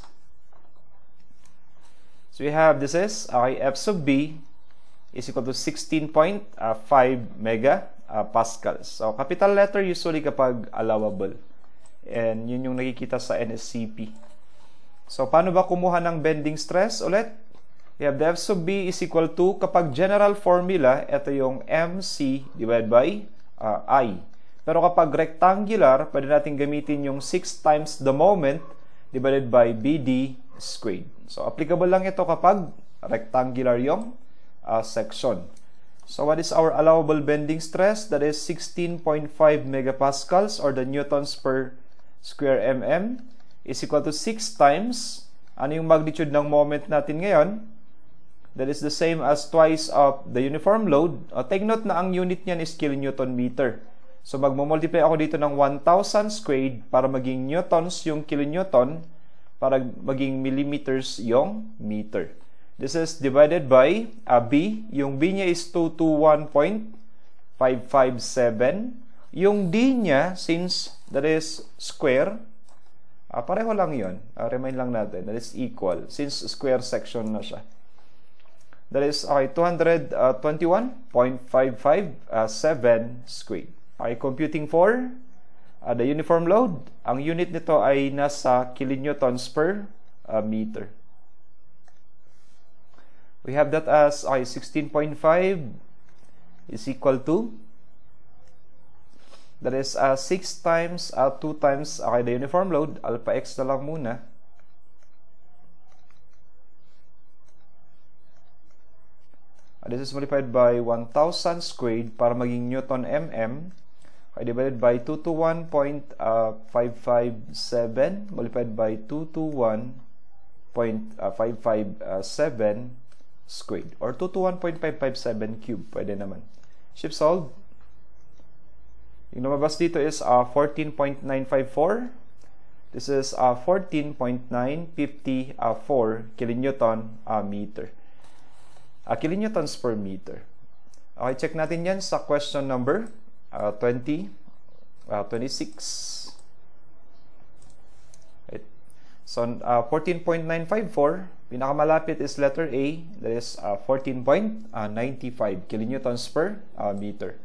So we have this is okay, F sub B is equal to 16.5 mega uh, pascals. So, capital letter usually kapag allowable. And yun yung nakikita sa NSCP. So, paano ba kumuha ng bending stress ulit? We have the F sub B is equal to, kapag general formula, ito yung MC divided by uh, I. Pero kapag rectangular, pwede natin gamitin yung 6 times the moment divided by BD squared. So, applicable lang ito kapag rectangular yung uh, section. So what is our allowable bending stress? That is 16.5 megapascals or the newtons per square mm is equal to 6 times ano yung magnitude ng moment natin ngayon? That is the same as twice of the uniform load. Uh, take note na ang unit niyan is kilonewton meter. So magmo-multiply ako dito ng 1,000 squared para maging newtons yung kilonewton para maging millimeters yung meter. This is divided by uh, B. Yung B niya is 221.557. Yung D niya, since that is square, uh, pareho lang yun. Uh, remind lang natin, that is equal. Since square section na siya. That is, okay, 221.557 uh, squared. Okay, computing for uh, the uniform load. Ang unit nito ay nasa kilonewtons per uh, meter. we have that as okay, 16.5 is equal to that is uh, 6 times uh, 2 times okay, the uniform load alpha x na lang muna this is multiplied by 1000 squared para maging newton mm okay, divided by 221.557 uh, multiplied by 221.557 squared or 2 to 1.557 cube. Pwede naman. Shift solve. Yung lumabas dito is uh, 14.954. This is uh, 14.954 uh, kilonewton uh, meter. Uh, kilonewtons per meter. Okay, check natin yan sa question number uh, 20, uh, 26. So, uh, 14.954, pinakamalapit is letter A, that is uh, 14.95 kilonewtons per uh, meter.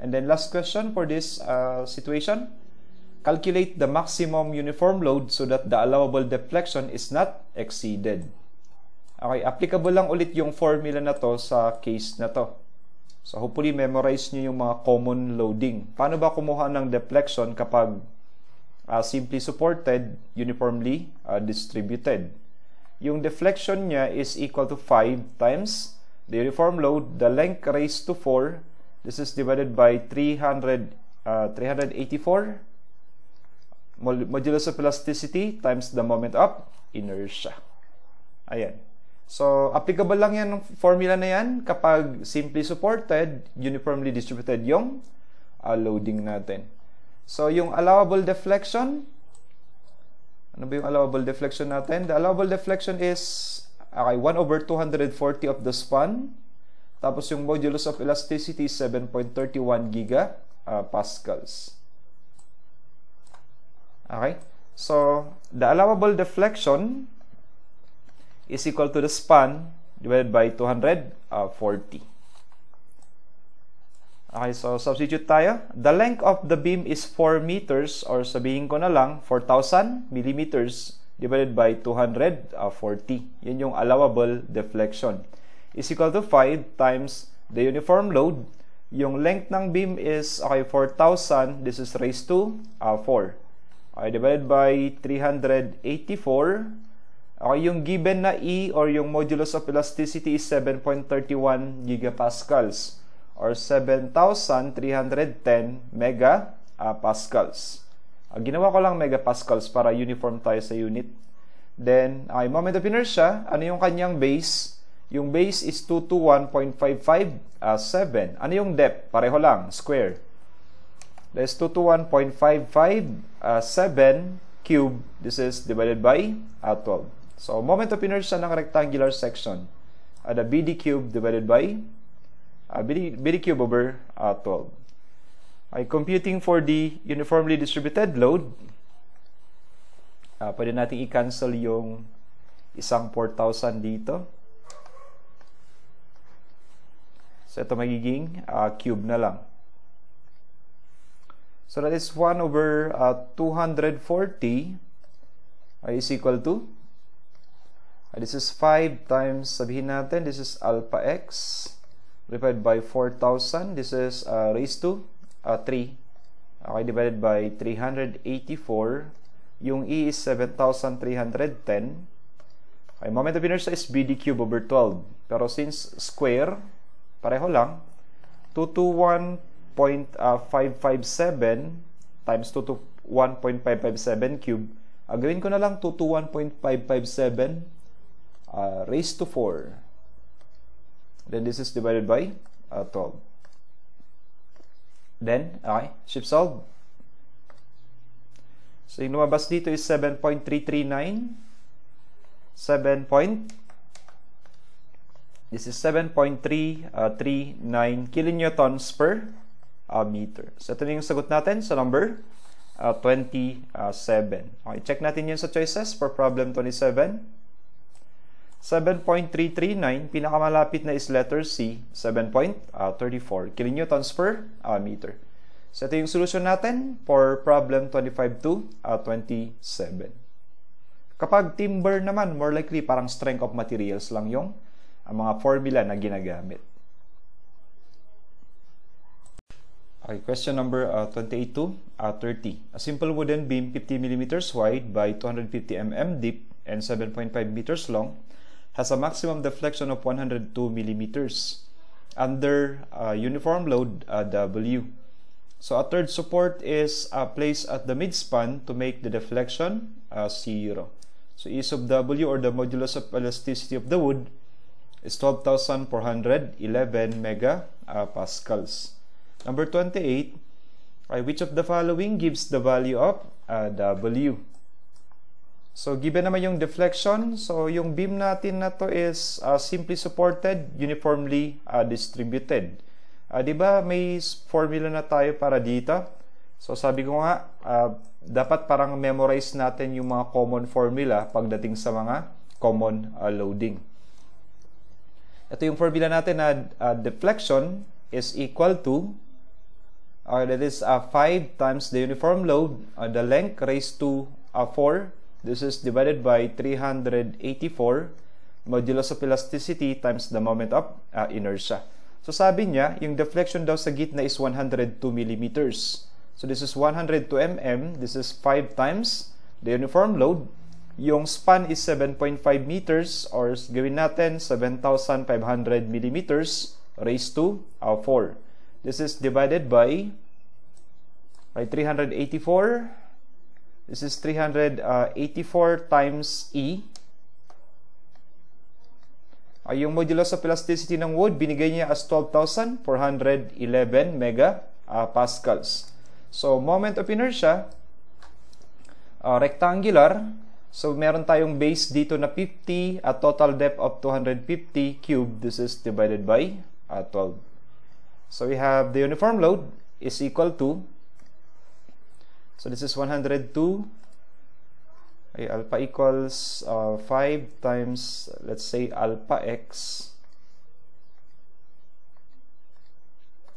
And then last question for this uh, situation, calculate the maximum uniform load so that the allowable deflection is not exceeded. Okay, applicable lang ulit yung formula na to sa case na to. So hopefully memorize niyo yung mga common loading. Paano ba kumuha ng deflection kapag uh, simply supported, uniformly uh, distributed? Yung deflection niya is equal to 5 times the uniform load, the length raised to 4. This is divided by 300, uh, 384 modulus of elasticity times the moment of inertia. Ayan. So, applicable lang yan formula na yan kapag simply supported, uniformly distributed yung uh, loading natin. So, yung allowable deflection, ano ba yung allowable deflection natin? The allowable deflection is okay, 1 over 240 of the span. Tapos yung modulus of elasticity is 7.31 giga uh, pascals. Okay? So, the allowable deflection is equal to the span divided by 240. Okay, so substitute tayo. The length of the beam is 4 meters or sabihin ko na lang 4,000 millimeters divided by 240. Yan yung allowable deflection. Is equal to 5 times the uniform load. Yung length ng beam is okay, 4,000. This is raised to uh, 4. Okay, divided by 384 Okay, yung given na E or yung modulus of elasticity is 7.31 gigapascals or 7,310 megapascals. Uh, ginawa ko lang megapascals para uniform tayo sa unit. Then, okay, moment of inertia, ano yung kanyang base? Yung base is 221.557. Uh, ano yung depth? Pareho lang, square. That is 221.557 uh, cube. This is divided by uh, 12. So, moment of inertia ng rectangular section, uh, the BD cube divided by uh, BD, BD cube over uh, 12. Okay, computing for the uniformly distributed load, uh, pwede natin i-cancel yung isang 4,000 dito. So, ito magiging uh, cube na lang. So, that is 1 over uh, 240 uh, is equal to this is 5 times, sabihin natin, this is alpha x divided by 4,000. This is uh, raised to uh, 3. Okay, divided by 384. Yung E is 7,310. Okay, moment of inertia is BD cube over 12. Pero since square, pareho lang, 221.557 times 221.557 cube. Uh, gawin ko na lang 221.557 uh, raised to 4. Then this is divided by uh, 12. Then, okay, shift solve. So, yung lumabas dito is 7.339. 7 point. This is 7.339 uh, kilonewtons per uh, meter. So, ito na yung sagot natin sa number uh, 27. Okay, check natin yun sa choices for problem 27. 7.339, pinakamalapit na is letter C, 7.34 kilonewtons per uh, meter. So ito yung solution natin for problem 25 to uh, 27. Kapag timber naman, more likely parang strength of materials lang yung uh, mga formula na ginagamit. Okay, question number uh, 28 to uh, 30. A simple wooden beam 50 millimeters wide by 250 mm deep and 7.5 meters long has a maximum deflection of 102 millimeters under uh, uniform load uh, W. So a third support is uh, placed at the midspan to make the deflection uh, zero. So E sub W or the modulus of elasticity of the wood is 12,411 mega uh. Number 28, right, which of the following gives the value of uh, W? So, given naman yung deflection, so yung beam natin na to is uh, simply supported, uniformly uh, distributed. Uh, di ba may formula na tayo para dito? So, sabi ko nga, uh, dapat parang memorize natin yung mga common formula pagdating sa mga common uh, loading. Ito yung formula natin na uh, deflection is equal to uh, that is uh, 5 times the uniform load, uh, the length raised to uh, 4. This is divided by 384 modulus of elasticity times the moment of uh, inertia. So sabi niya, yung deflection daw sa gitna is 102 millimeters. So this is 102 mm. This is 5 times the uniform load. Yung span is 7.5 meters or gawin natin 7,500 millimeters raised to uh, 4. This is divided by by 384. This is 384 times E. Ay, yung modulus of elasticity ng wood, binigay niya as 12,411 mega uh, pascals. So, moment of inertia, uh, rectangular. So, meron tayong base dito na 50 at total depth of 250 cube. This is divided by uh, 12. So, we have the uniform load is equal to So this is 102. Okay, alpha equals uh, 5 times, let's say, alpha x.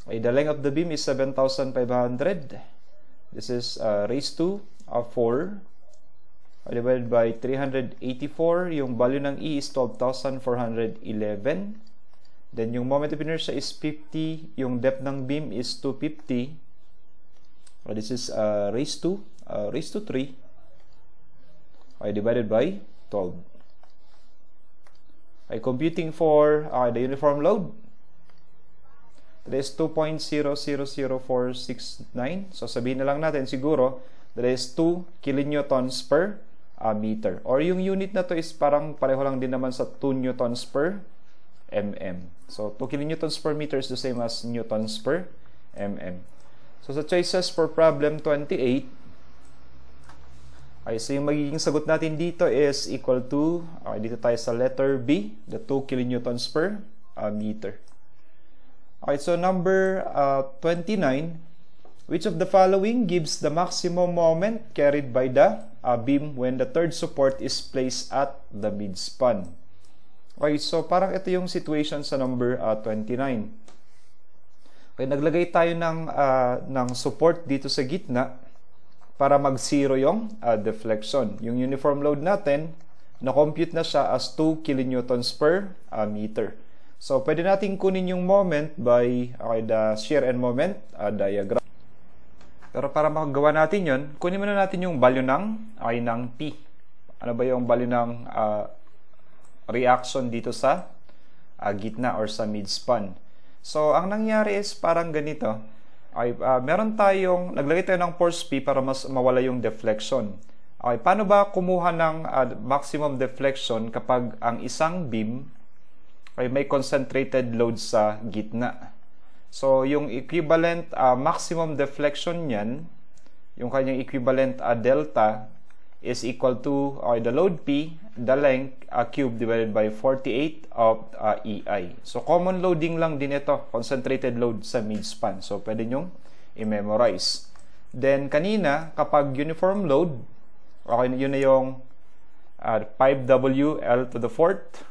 Okay, the length of the beam is 7,500. This is uh, raised to uh, 4 divided by 384. Yung value ng E is 12,411. Then yung moment of inertia is 50. Yung depth ng beam is 250 uh, this is uh, raised to uh, raised to 3 I divided by 12 I computing for uh, the uniform load. That is 2.000469 so sabihin na lang natin siguro that is 2 kilonewtons per uh, meter. Or yung unit na to is parang pareho lang din naman sa 2 newtons per mm so 2 kilonewtons per meter is the same as newtons per mm So sa choices for problem 28, ay so yung magiging sagot natin dito is equal to, okay, dito tayo sa letter B, the 2 kilonewtons per uh, meter. Okay, so number uh, 29, which of the following gives the maximum moment carried by the uh, beam when the third support is placed at the midspan? Okay, so parang ito yung situation sa number uh, 29. Okay, naglagay tayo ng, uh, ng support dito sa gitna para mag-zero yung uh, deflection. Yung uniform load natin, na-compute na siya as 2 kilonewtons per uh, meter. So, pwede natin kunin yung moment by okay, the shear and moment uh, diagram. Pero para makagawa natin yon, kunin muna natin yung value ng ay ng P. Ano ba yung value ng uh, reaction dito sa uh, gitna or sa midspan? So, ang nangyari is parang ganito. Okay, uh, meron tayong, naglagay tayo ng force P para mas mawala yung deflection. Okay, paano ba kumuha ng uh, maximum deflection kapag ang isang beam ay may concentrated load sa gitna? So, yung equivalent uh, maximum deflection niyan, yung kanyang equivalent uh, delta is equal to uh, the load P, the length uh, cube divided by 48 of uh, EI. So, common loading lang din ito, concentrated load sa midspan. So, pwede nyong i-memorize. Then, kanina, kapag uniform load, okay, yun na yung uh, 5WL to the fourth.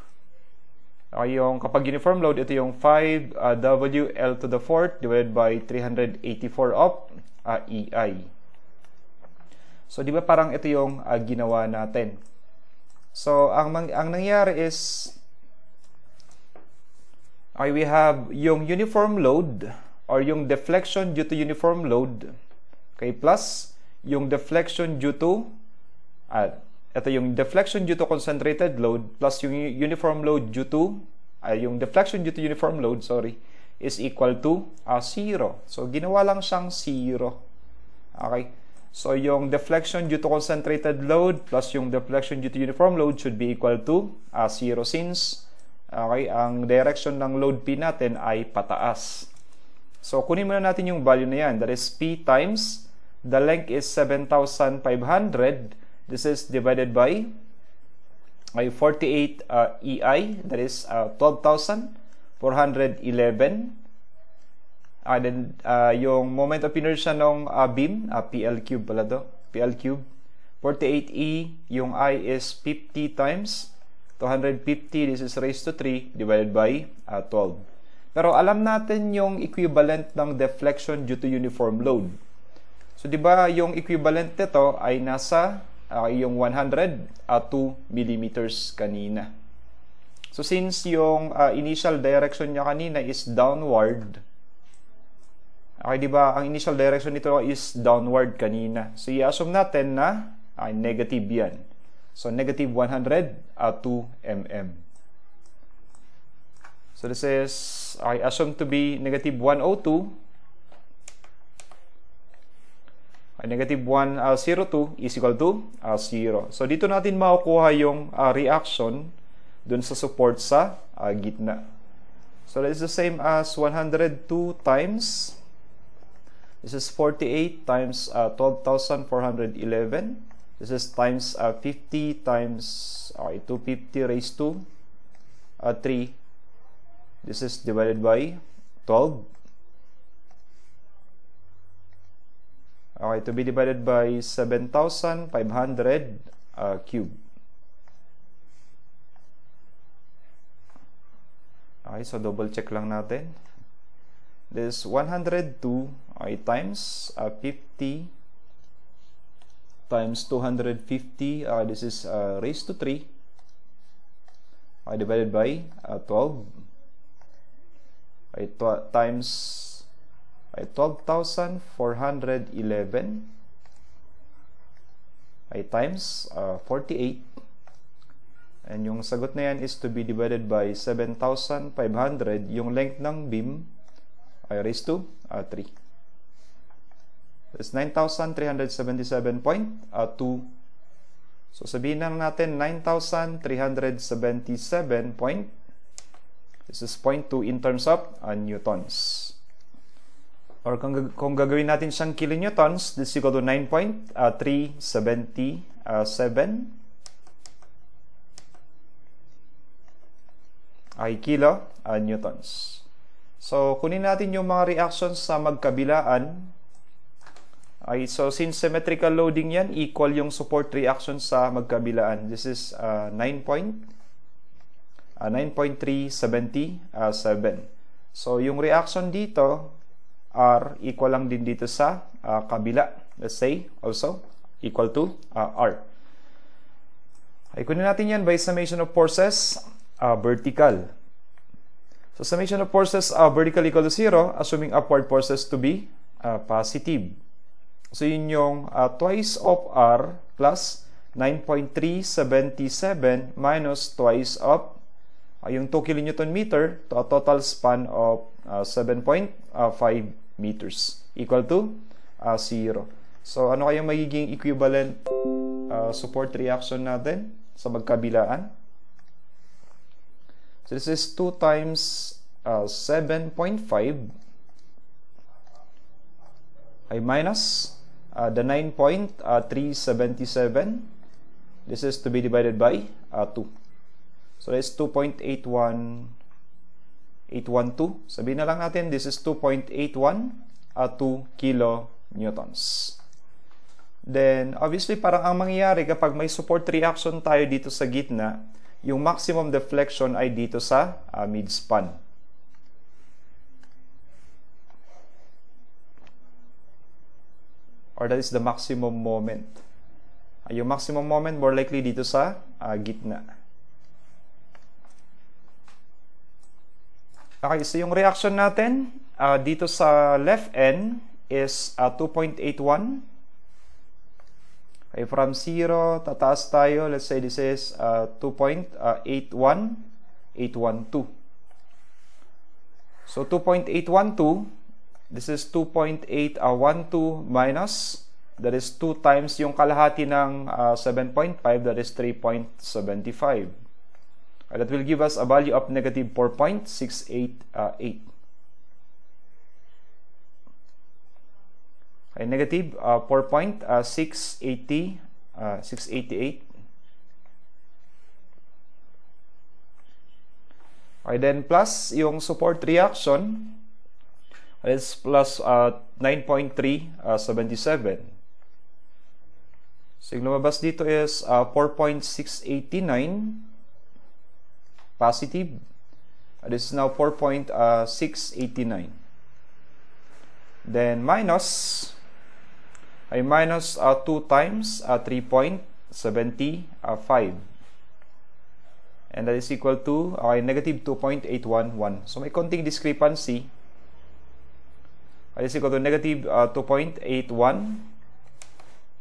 Okay, yung kapag uniform load, ito yung 5WL to the fourth divided by 384 of uh, EI. So, di ba parang ito yung uh, ginawa natin. So, ang, ang nangyari is, okay, we have yung uniform load or yung deflection due to uniform load. Okay, plus yung deflection due to, uh, ito yung deflection due to concentrated load plus yung uniform load due to, uh, yung deflection due to uniform load, sorry, is equal to uh, zero. So, ginawa lang siyang zero. Okay. So, yung deflection due to concentrated load plus yung deflection due to uniform load should be equal to uh, 0 since okay, ang direction ng load P natin ay pataas. So, kunin muna natin yung value na yan. That is P times the length is 7,500. This is divided by ay 48 uh, EI. That is uh, 12,411 Uh, then, uh, yung moment of inertia ng uh, beam, uh, PL cube pala do. PL cube. 48e, yung i is 50 times 250, this is raised to 3 divided by uh, 12. Pero alam natin yung equivalent ng deflection due to uniform load. So, di ba yung equivalent nito ay nasa uh, yung 100 uh, 2 millimeters kanina. So, since yung uh, initial direction niya kanina is downward, okay, di ba, ang initial direction nito is downward kanina. So, i-assume natin na ay negative yan. So, negative 100 uh, 2 mm. So, this is, I assume to be negative 102. Ay, negative 102 uh, is equal to uh, 0. So, dito natin makukuha yung uh, reaction dun sa support sa uh, gitna. So, that is the same as 102 times This is 48 times uh, 12,411 This is times uh, 50 times okay, 250 raised to uh, 3. This is divided by 12. Okay, to be divided by 7,500 uh, cube. Okay, so double check lang natin. This 102 okay, times uh, 50 times 250 uh, this is uh, raised to 3 uh, divided by uh, 12 ay times ay 12,411 ay times uh, 48 and yung sagot na yan is to be divided by 7,500 yung length ng beam ay raised to uh, 3 is 9,377.2. So sabihin na natin 9,377 point. This is 0.2 in terms of uh, newtons. Or kung, kung gagawin natin siyang kilonewtons, this is equal to 9.377 uh, ay kilo uh, newtons. So, kunin natin yung mga reactions sa magkabilaan Okay, so since symmetrical loading yan, equal yung support reaction sa magkabilaan. This is uh, 9 point, uh, 9.377. So yung reaction dito, R equal lang din dito sa uh, kabila. Let's say also equal to uh, R. Ay, kunin natin yan by summation of forces uh, vertical. So summation of forces uh, vertical equal to 0, assuming upward forces to be uh, positive. So yun yung uh, twice of R plus 9.377 minus twice of uh, yung 2 kN meter to a total span of uh, 7.5 meters equal to uh, 0. So ano kayang magiging equivalent uh, support reaction natin sa magkabilaan? So this is 2 times uh, 7.5 ay minus uh, the 9.377 this is to be divided by uh, 2 so it's 2.81 812 sabihin na lang natin this is 2.81 uh, 2 kilo newtons then obviously parang ang mangyayari kapag may support reaction tayo dito sa gitna yung maximum deflection ay dito sa uh, mid or that is the maximum moment. Uh, yung maximum moment more likely dito sa uh, gitna. Okay, so yung reaction natin uh, dito sa left end is uh, 2.81. Okay, from 0, tataas tayo. Let's say this is uh, 2.81, 812. So 2.812 This is 2.812 uh, minus, that is 2 times yung kalahati ng uh, 7.5, that is 3.75. Uh, that will give us a value of negative 4.688. Uh, okay, negative uh, 4.680, uh, 688. Okay, then plus yung support reaction, is plus uh, 9.377. So yung lumabas dito is uh, 4.689 positive. Uh, this is now 4.689. Then minus ay minus uh, 2 times uh, 3.75. And that is equal to okay, negative 2.811. So may konting discrepancy. That is equal to negative uh, 2.81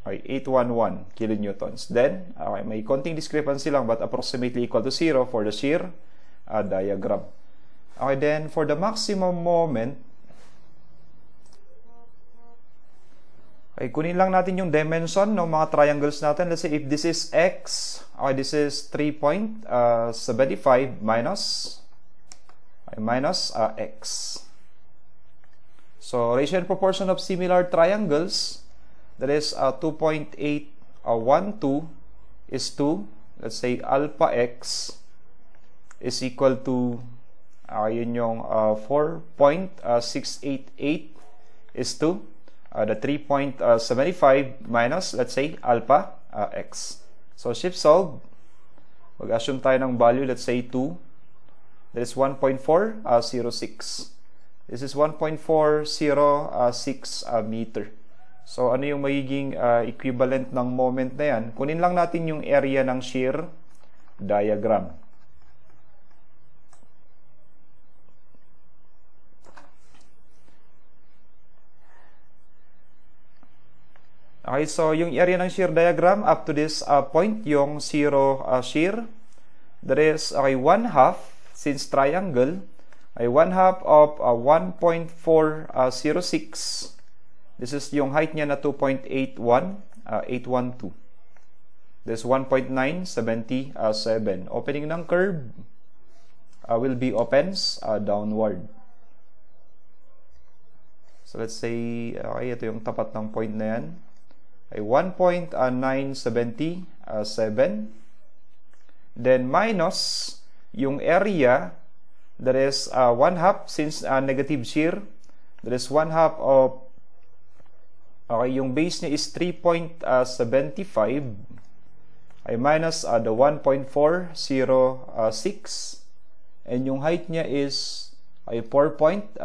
ay 811 kilonewtons. Then, okay, may konting discrepancy lang but approximately equal to 0 for the shear uh, diagram. Okay, then for the maximum moment, okay, kunin lang natin yung dimension ng mga triangles natin. Let's say if this is x, okay, this is 3.75 uh, minus, okay, minus uh, x. So, ratio and proportion of similar triangles, that is uh, 2.812 uh, is to let's say alpha x is equal to uh, yun yung uh, 4.688 is to uh, the 3.75 minus let's say alpha uh, x. So shift solve. Mag-assume tayo ng value let's say 2 that is 1.406 uh, this is 1.406 uh, meter So, ano yung magiging uh, equivalent ng moment na yan? Kunin lang natin yung area ng shear diagram. Okay, so yung area ng shear diagram up to this uh, point, yung zero uh, shear, that is, okay, 1 half, since triangle, ay 1 half of uh, 1.406 This is yung height niya na 2.81, uh, 812. This 1.977. Opening ng curve uh, will be opens uh, downward. So let's say, okay, ito yung tapat ng point na yan. Ay 1.977. Then minus yung area that is uh, 1 half since uh, negative shear. That is 1 half of Okay, yung base niya is 3.75 ay minus uh, the 1.406 and yung height niya is ay 4.688.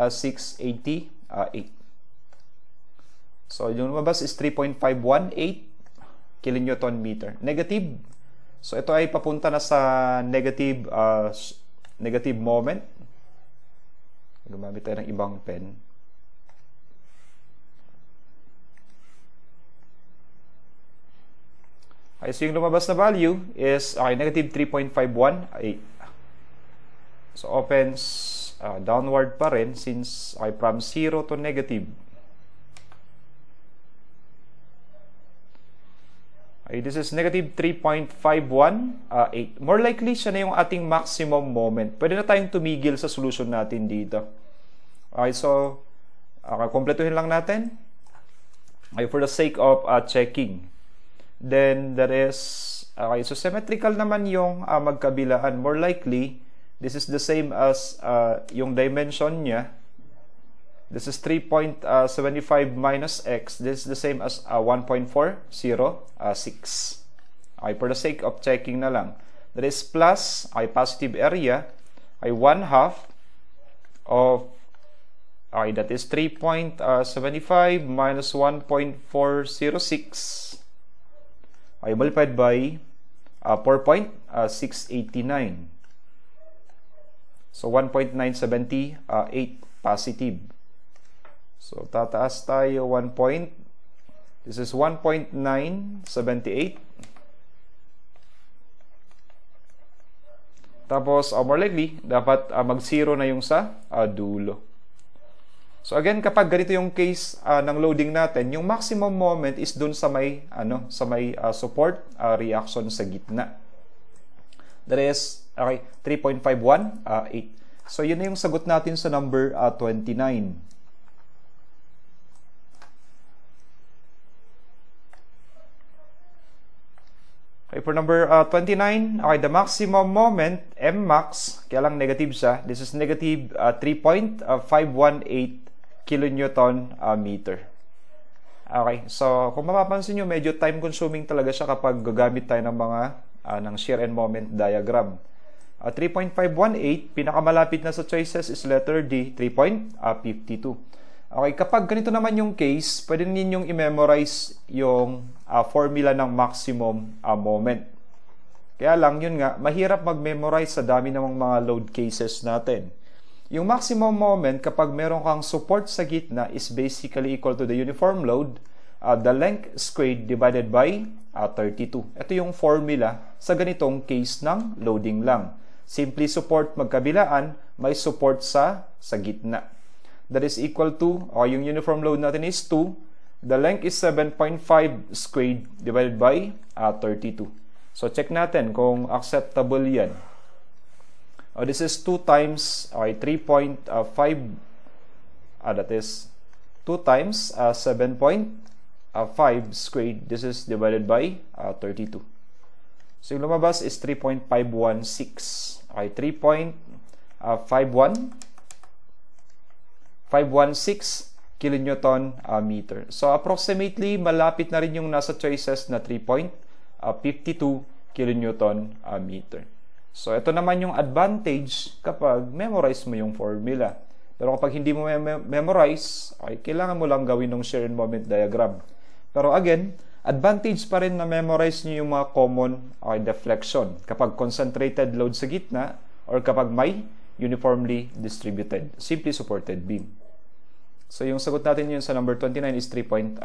So yung lumabas is 3.518 kilonewton meter. Negative. So ito ay papunta na sa negative uh, negative moment. Gumamit tayo ng ibang pen. Okay, so yung lumabas na value is okay, negative 3.518. So opens uh, downward pa rin since okay, from 0 to negative. Okay, this is negative 3.518. Uh, More likely, siya na yung ating maximum moment. Pwede na tayong tumigil sa solution natin dito. Okay, so, okay, kompletuhin lang natin. Okay, for the sake of uh, checking. Then there is okay, so symmetrical naman yung uh, magkabilaan. More likely, this is the same as uh, yung dimension niya. This is 3.75 uh, minus x. This is the same as uh, 1.406. Uh, okay, for the sake of checking na lang. That is plus, ay positive area, ay 1 half of, okay, that is 3.75 uh, minus 1.406 ay multiplied by uh, 4.689. So 1.978 positive. So tataas tayo 1 point. This is 1.978. Tapos, uh, more likely, dapat uh, mag-zero na yung sa uh, dulo. So again, kapag ganito yung case uh, ng loading natin, yung maximum moment is dun sa may ano, sa may uh, support uh, reaction sa gitna. That is okay, 3.51 uh, 8. So yun na yung sagot natin sa number uh, 29. Okay, for number uh, 29, okay, the maximum moment, M max, kaya lang negative siya. This is negative uh, 3.518 kilonewton uh, meter. Okay, so kung mapapansin nyo, medyo time consuming talaga siya kapag gagamit tayo ng mga uh, ng shear and moment diagram. Uh, 3.518, pinakamalapit na sa choices is letter D, 3.52. Okay, kapag ganito naman yung case, pwede ninyong i-memorize yung uh, formula ng maximum uh, moment. Kaya lang, yun nga, mahirap mag-memorize sa dami ng mga load cases natin. Yung maximum moment kapag meron kang support sa gitna is basically equal to the uniform load, uh, the length squared divided by uh, 32. Ito yung formula sa ganitong case ng loading lang. Simply support magkabilaan, may support sa sa gitna. That is equal to, o yung uniform load natin is 2, the length is 7.5 squared divided by uh, 32. So check natin kung acceptable yan. Uh, this is 2 times, okay, 3.5, uh, that is 2 times uh, 7.5 squared. This is divided by uh, 32. So yung lumabas is 3.516. Okay, 3.51 516 kilonewton uh, meter. So approximately malapit na rin yung nasa choices na 3.52 kilonewton uh, meter. So, ito naman yung advantage kapag memorize mo yung formula. Pero kapag hindi mo memorize, okay, kailangan mo lang gawin ng share and moment diagram. Pero again, advantage pa rin na memorize nyo yung mga common okay, deflection kapag concentrated load sa gitna or kapag may uniformly distributed, simply supported beam. So, yung sagot natin yun sa number 29 is 3.52.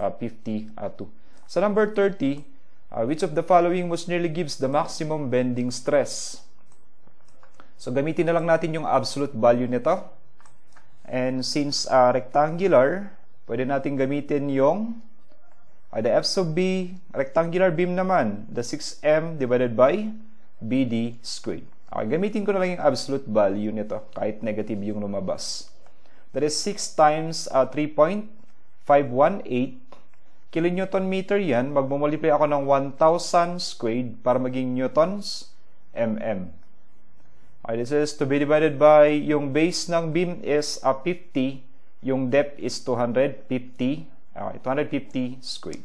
Sa number 30, uh, which of the following most nearly gives the maximum bending stress? So, gamitin na lang natin yung absolute value nito. And since uh, rectangular, pwede natin gamitin yung uh, the f sub b, rectangular beam naman, the 6m divided by bd squared. Okay, gamitin ko na lang yung absolute value nito kahit negative yung lumabas. That is 6 times uh, 3.518 kilonewton meter yan. Magmumultiply ako ng 1,000 squared para maging newtons mm. Okay, this is to be divided by, yung base ng beam is uh, 50, yung depth is 250, okay, 250 squared.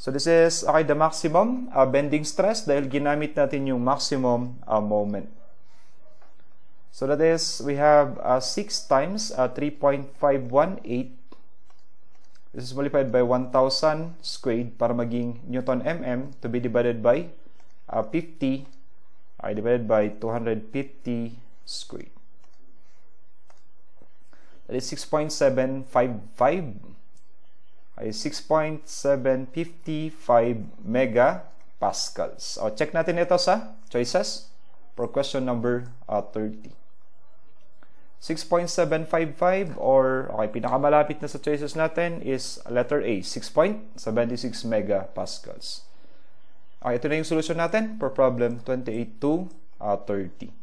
So this is okay, the maximum uh, bending stress dahil ginamit natin yung maximum uh, moment. So that is, we have uh, 6 times uh, 3.518. This is multiplied by 1,000 squared para maging Newton mm to be divided by uh, 50 I divided by 250 squared. That is 6.755 ay 6.755 megapascals. O, check natin ito sa choices for question number uh, 30. 6.755 or okay, pinakamalapit na sa choices natin is letter A, 6.76 megapascals. Okay, ito na yung solusyon natin for problem 28 to uh, 30.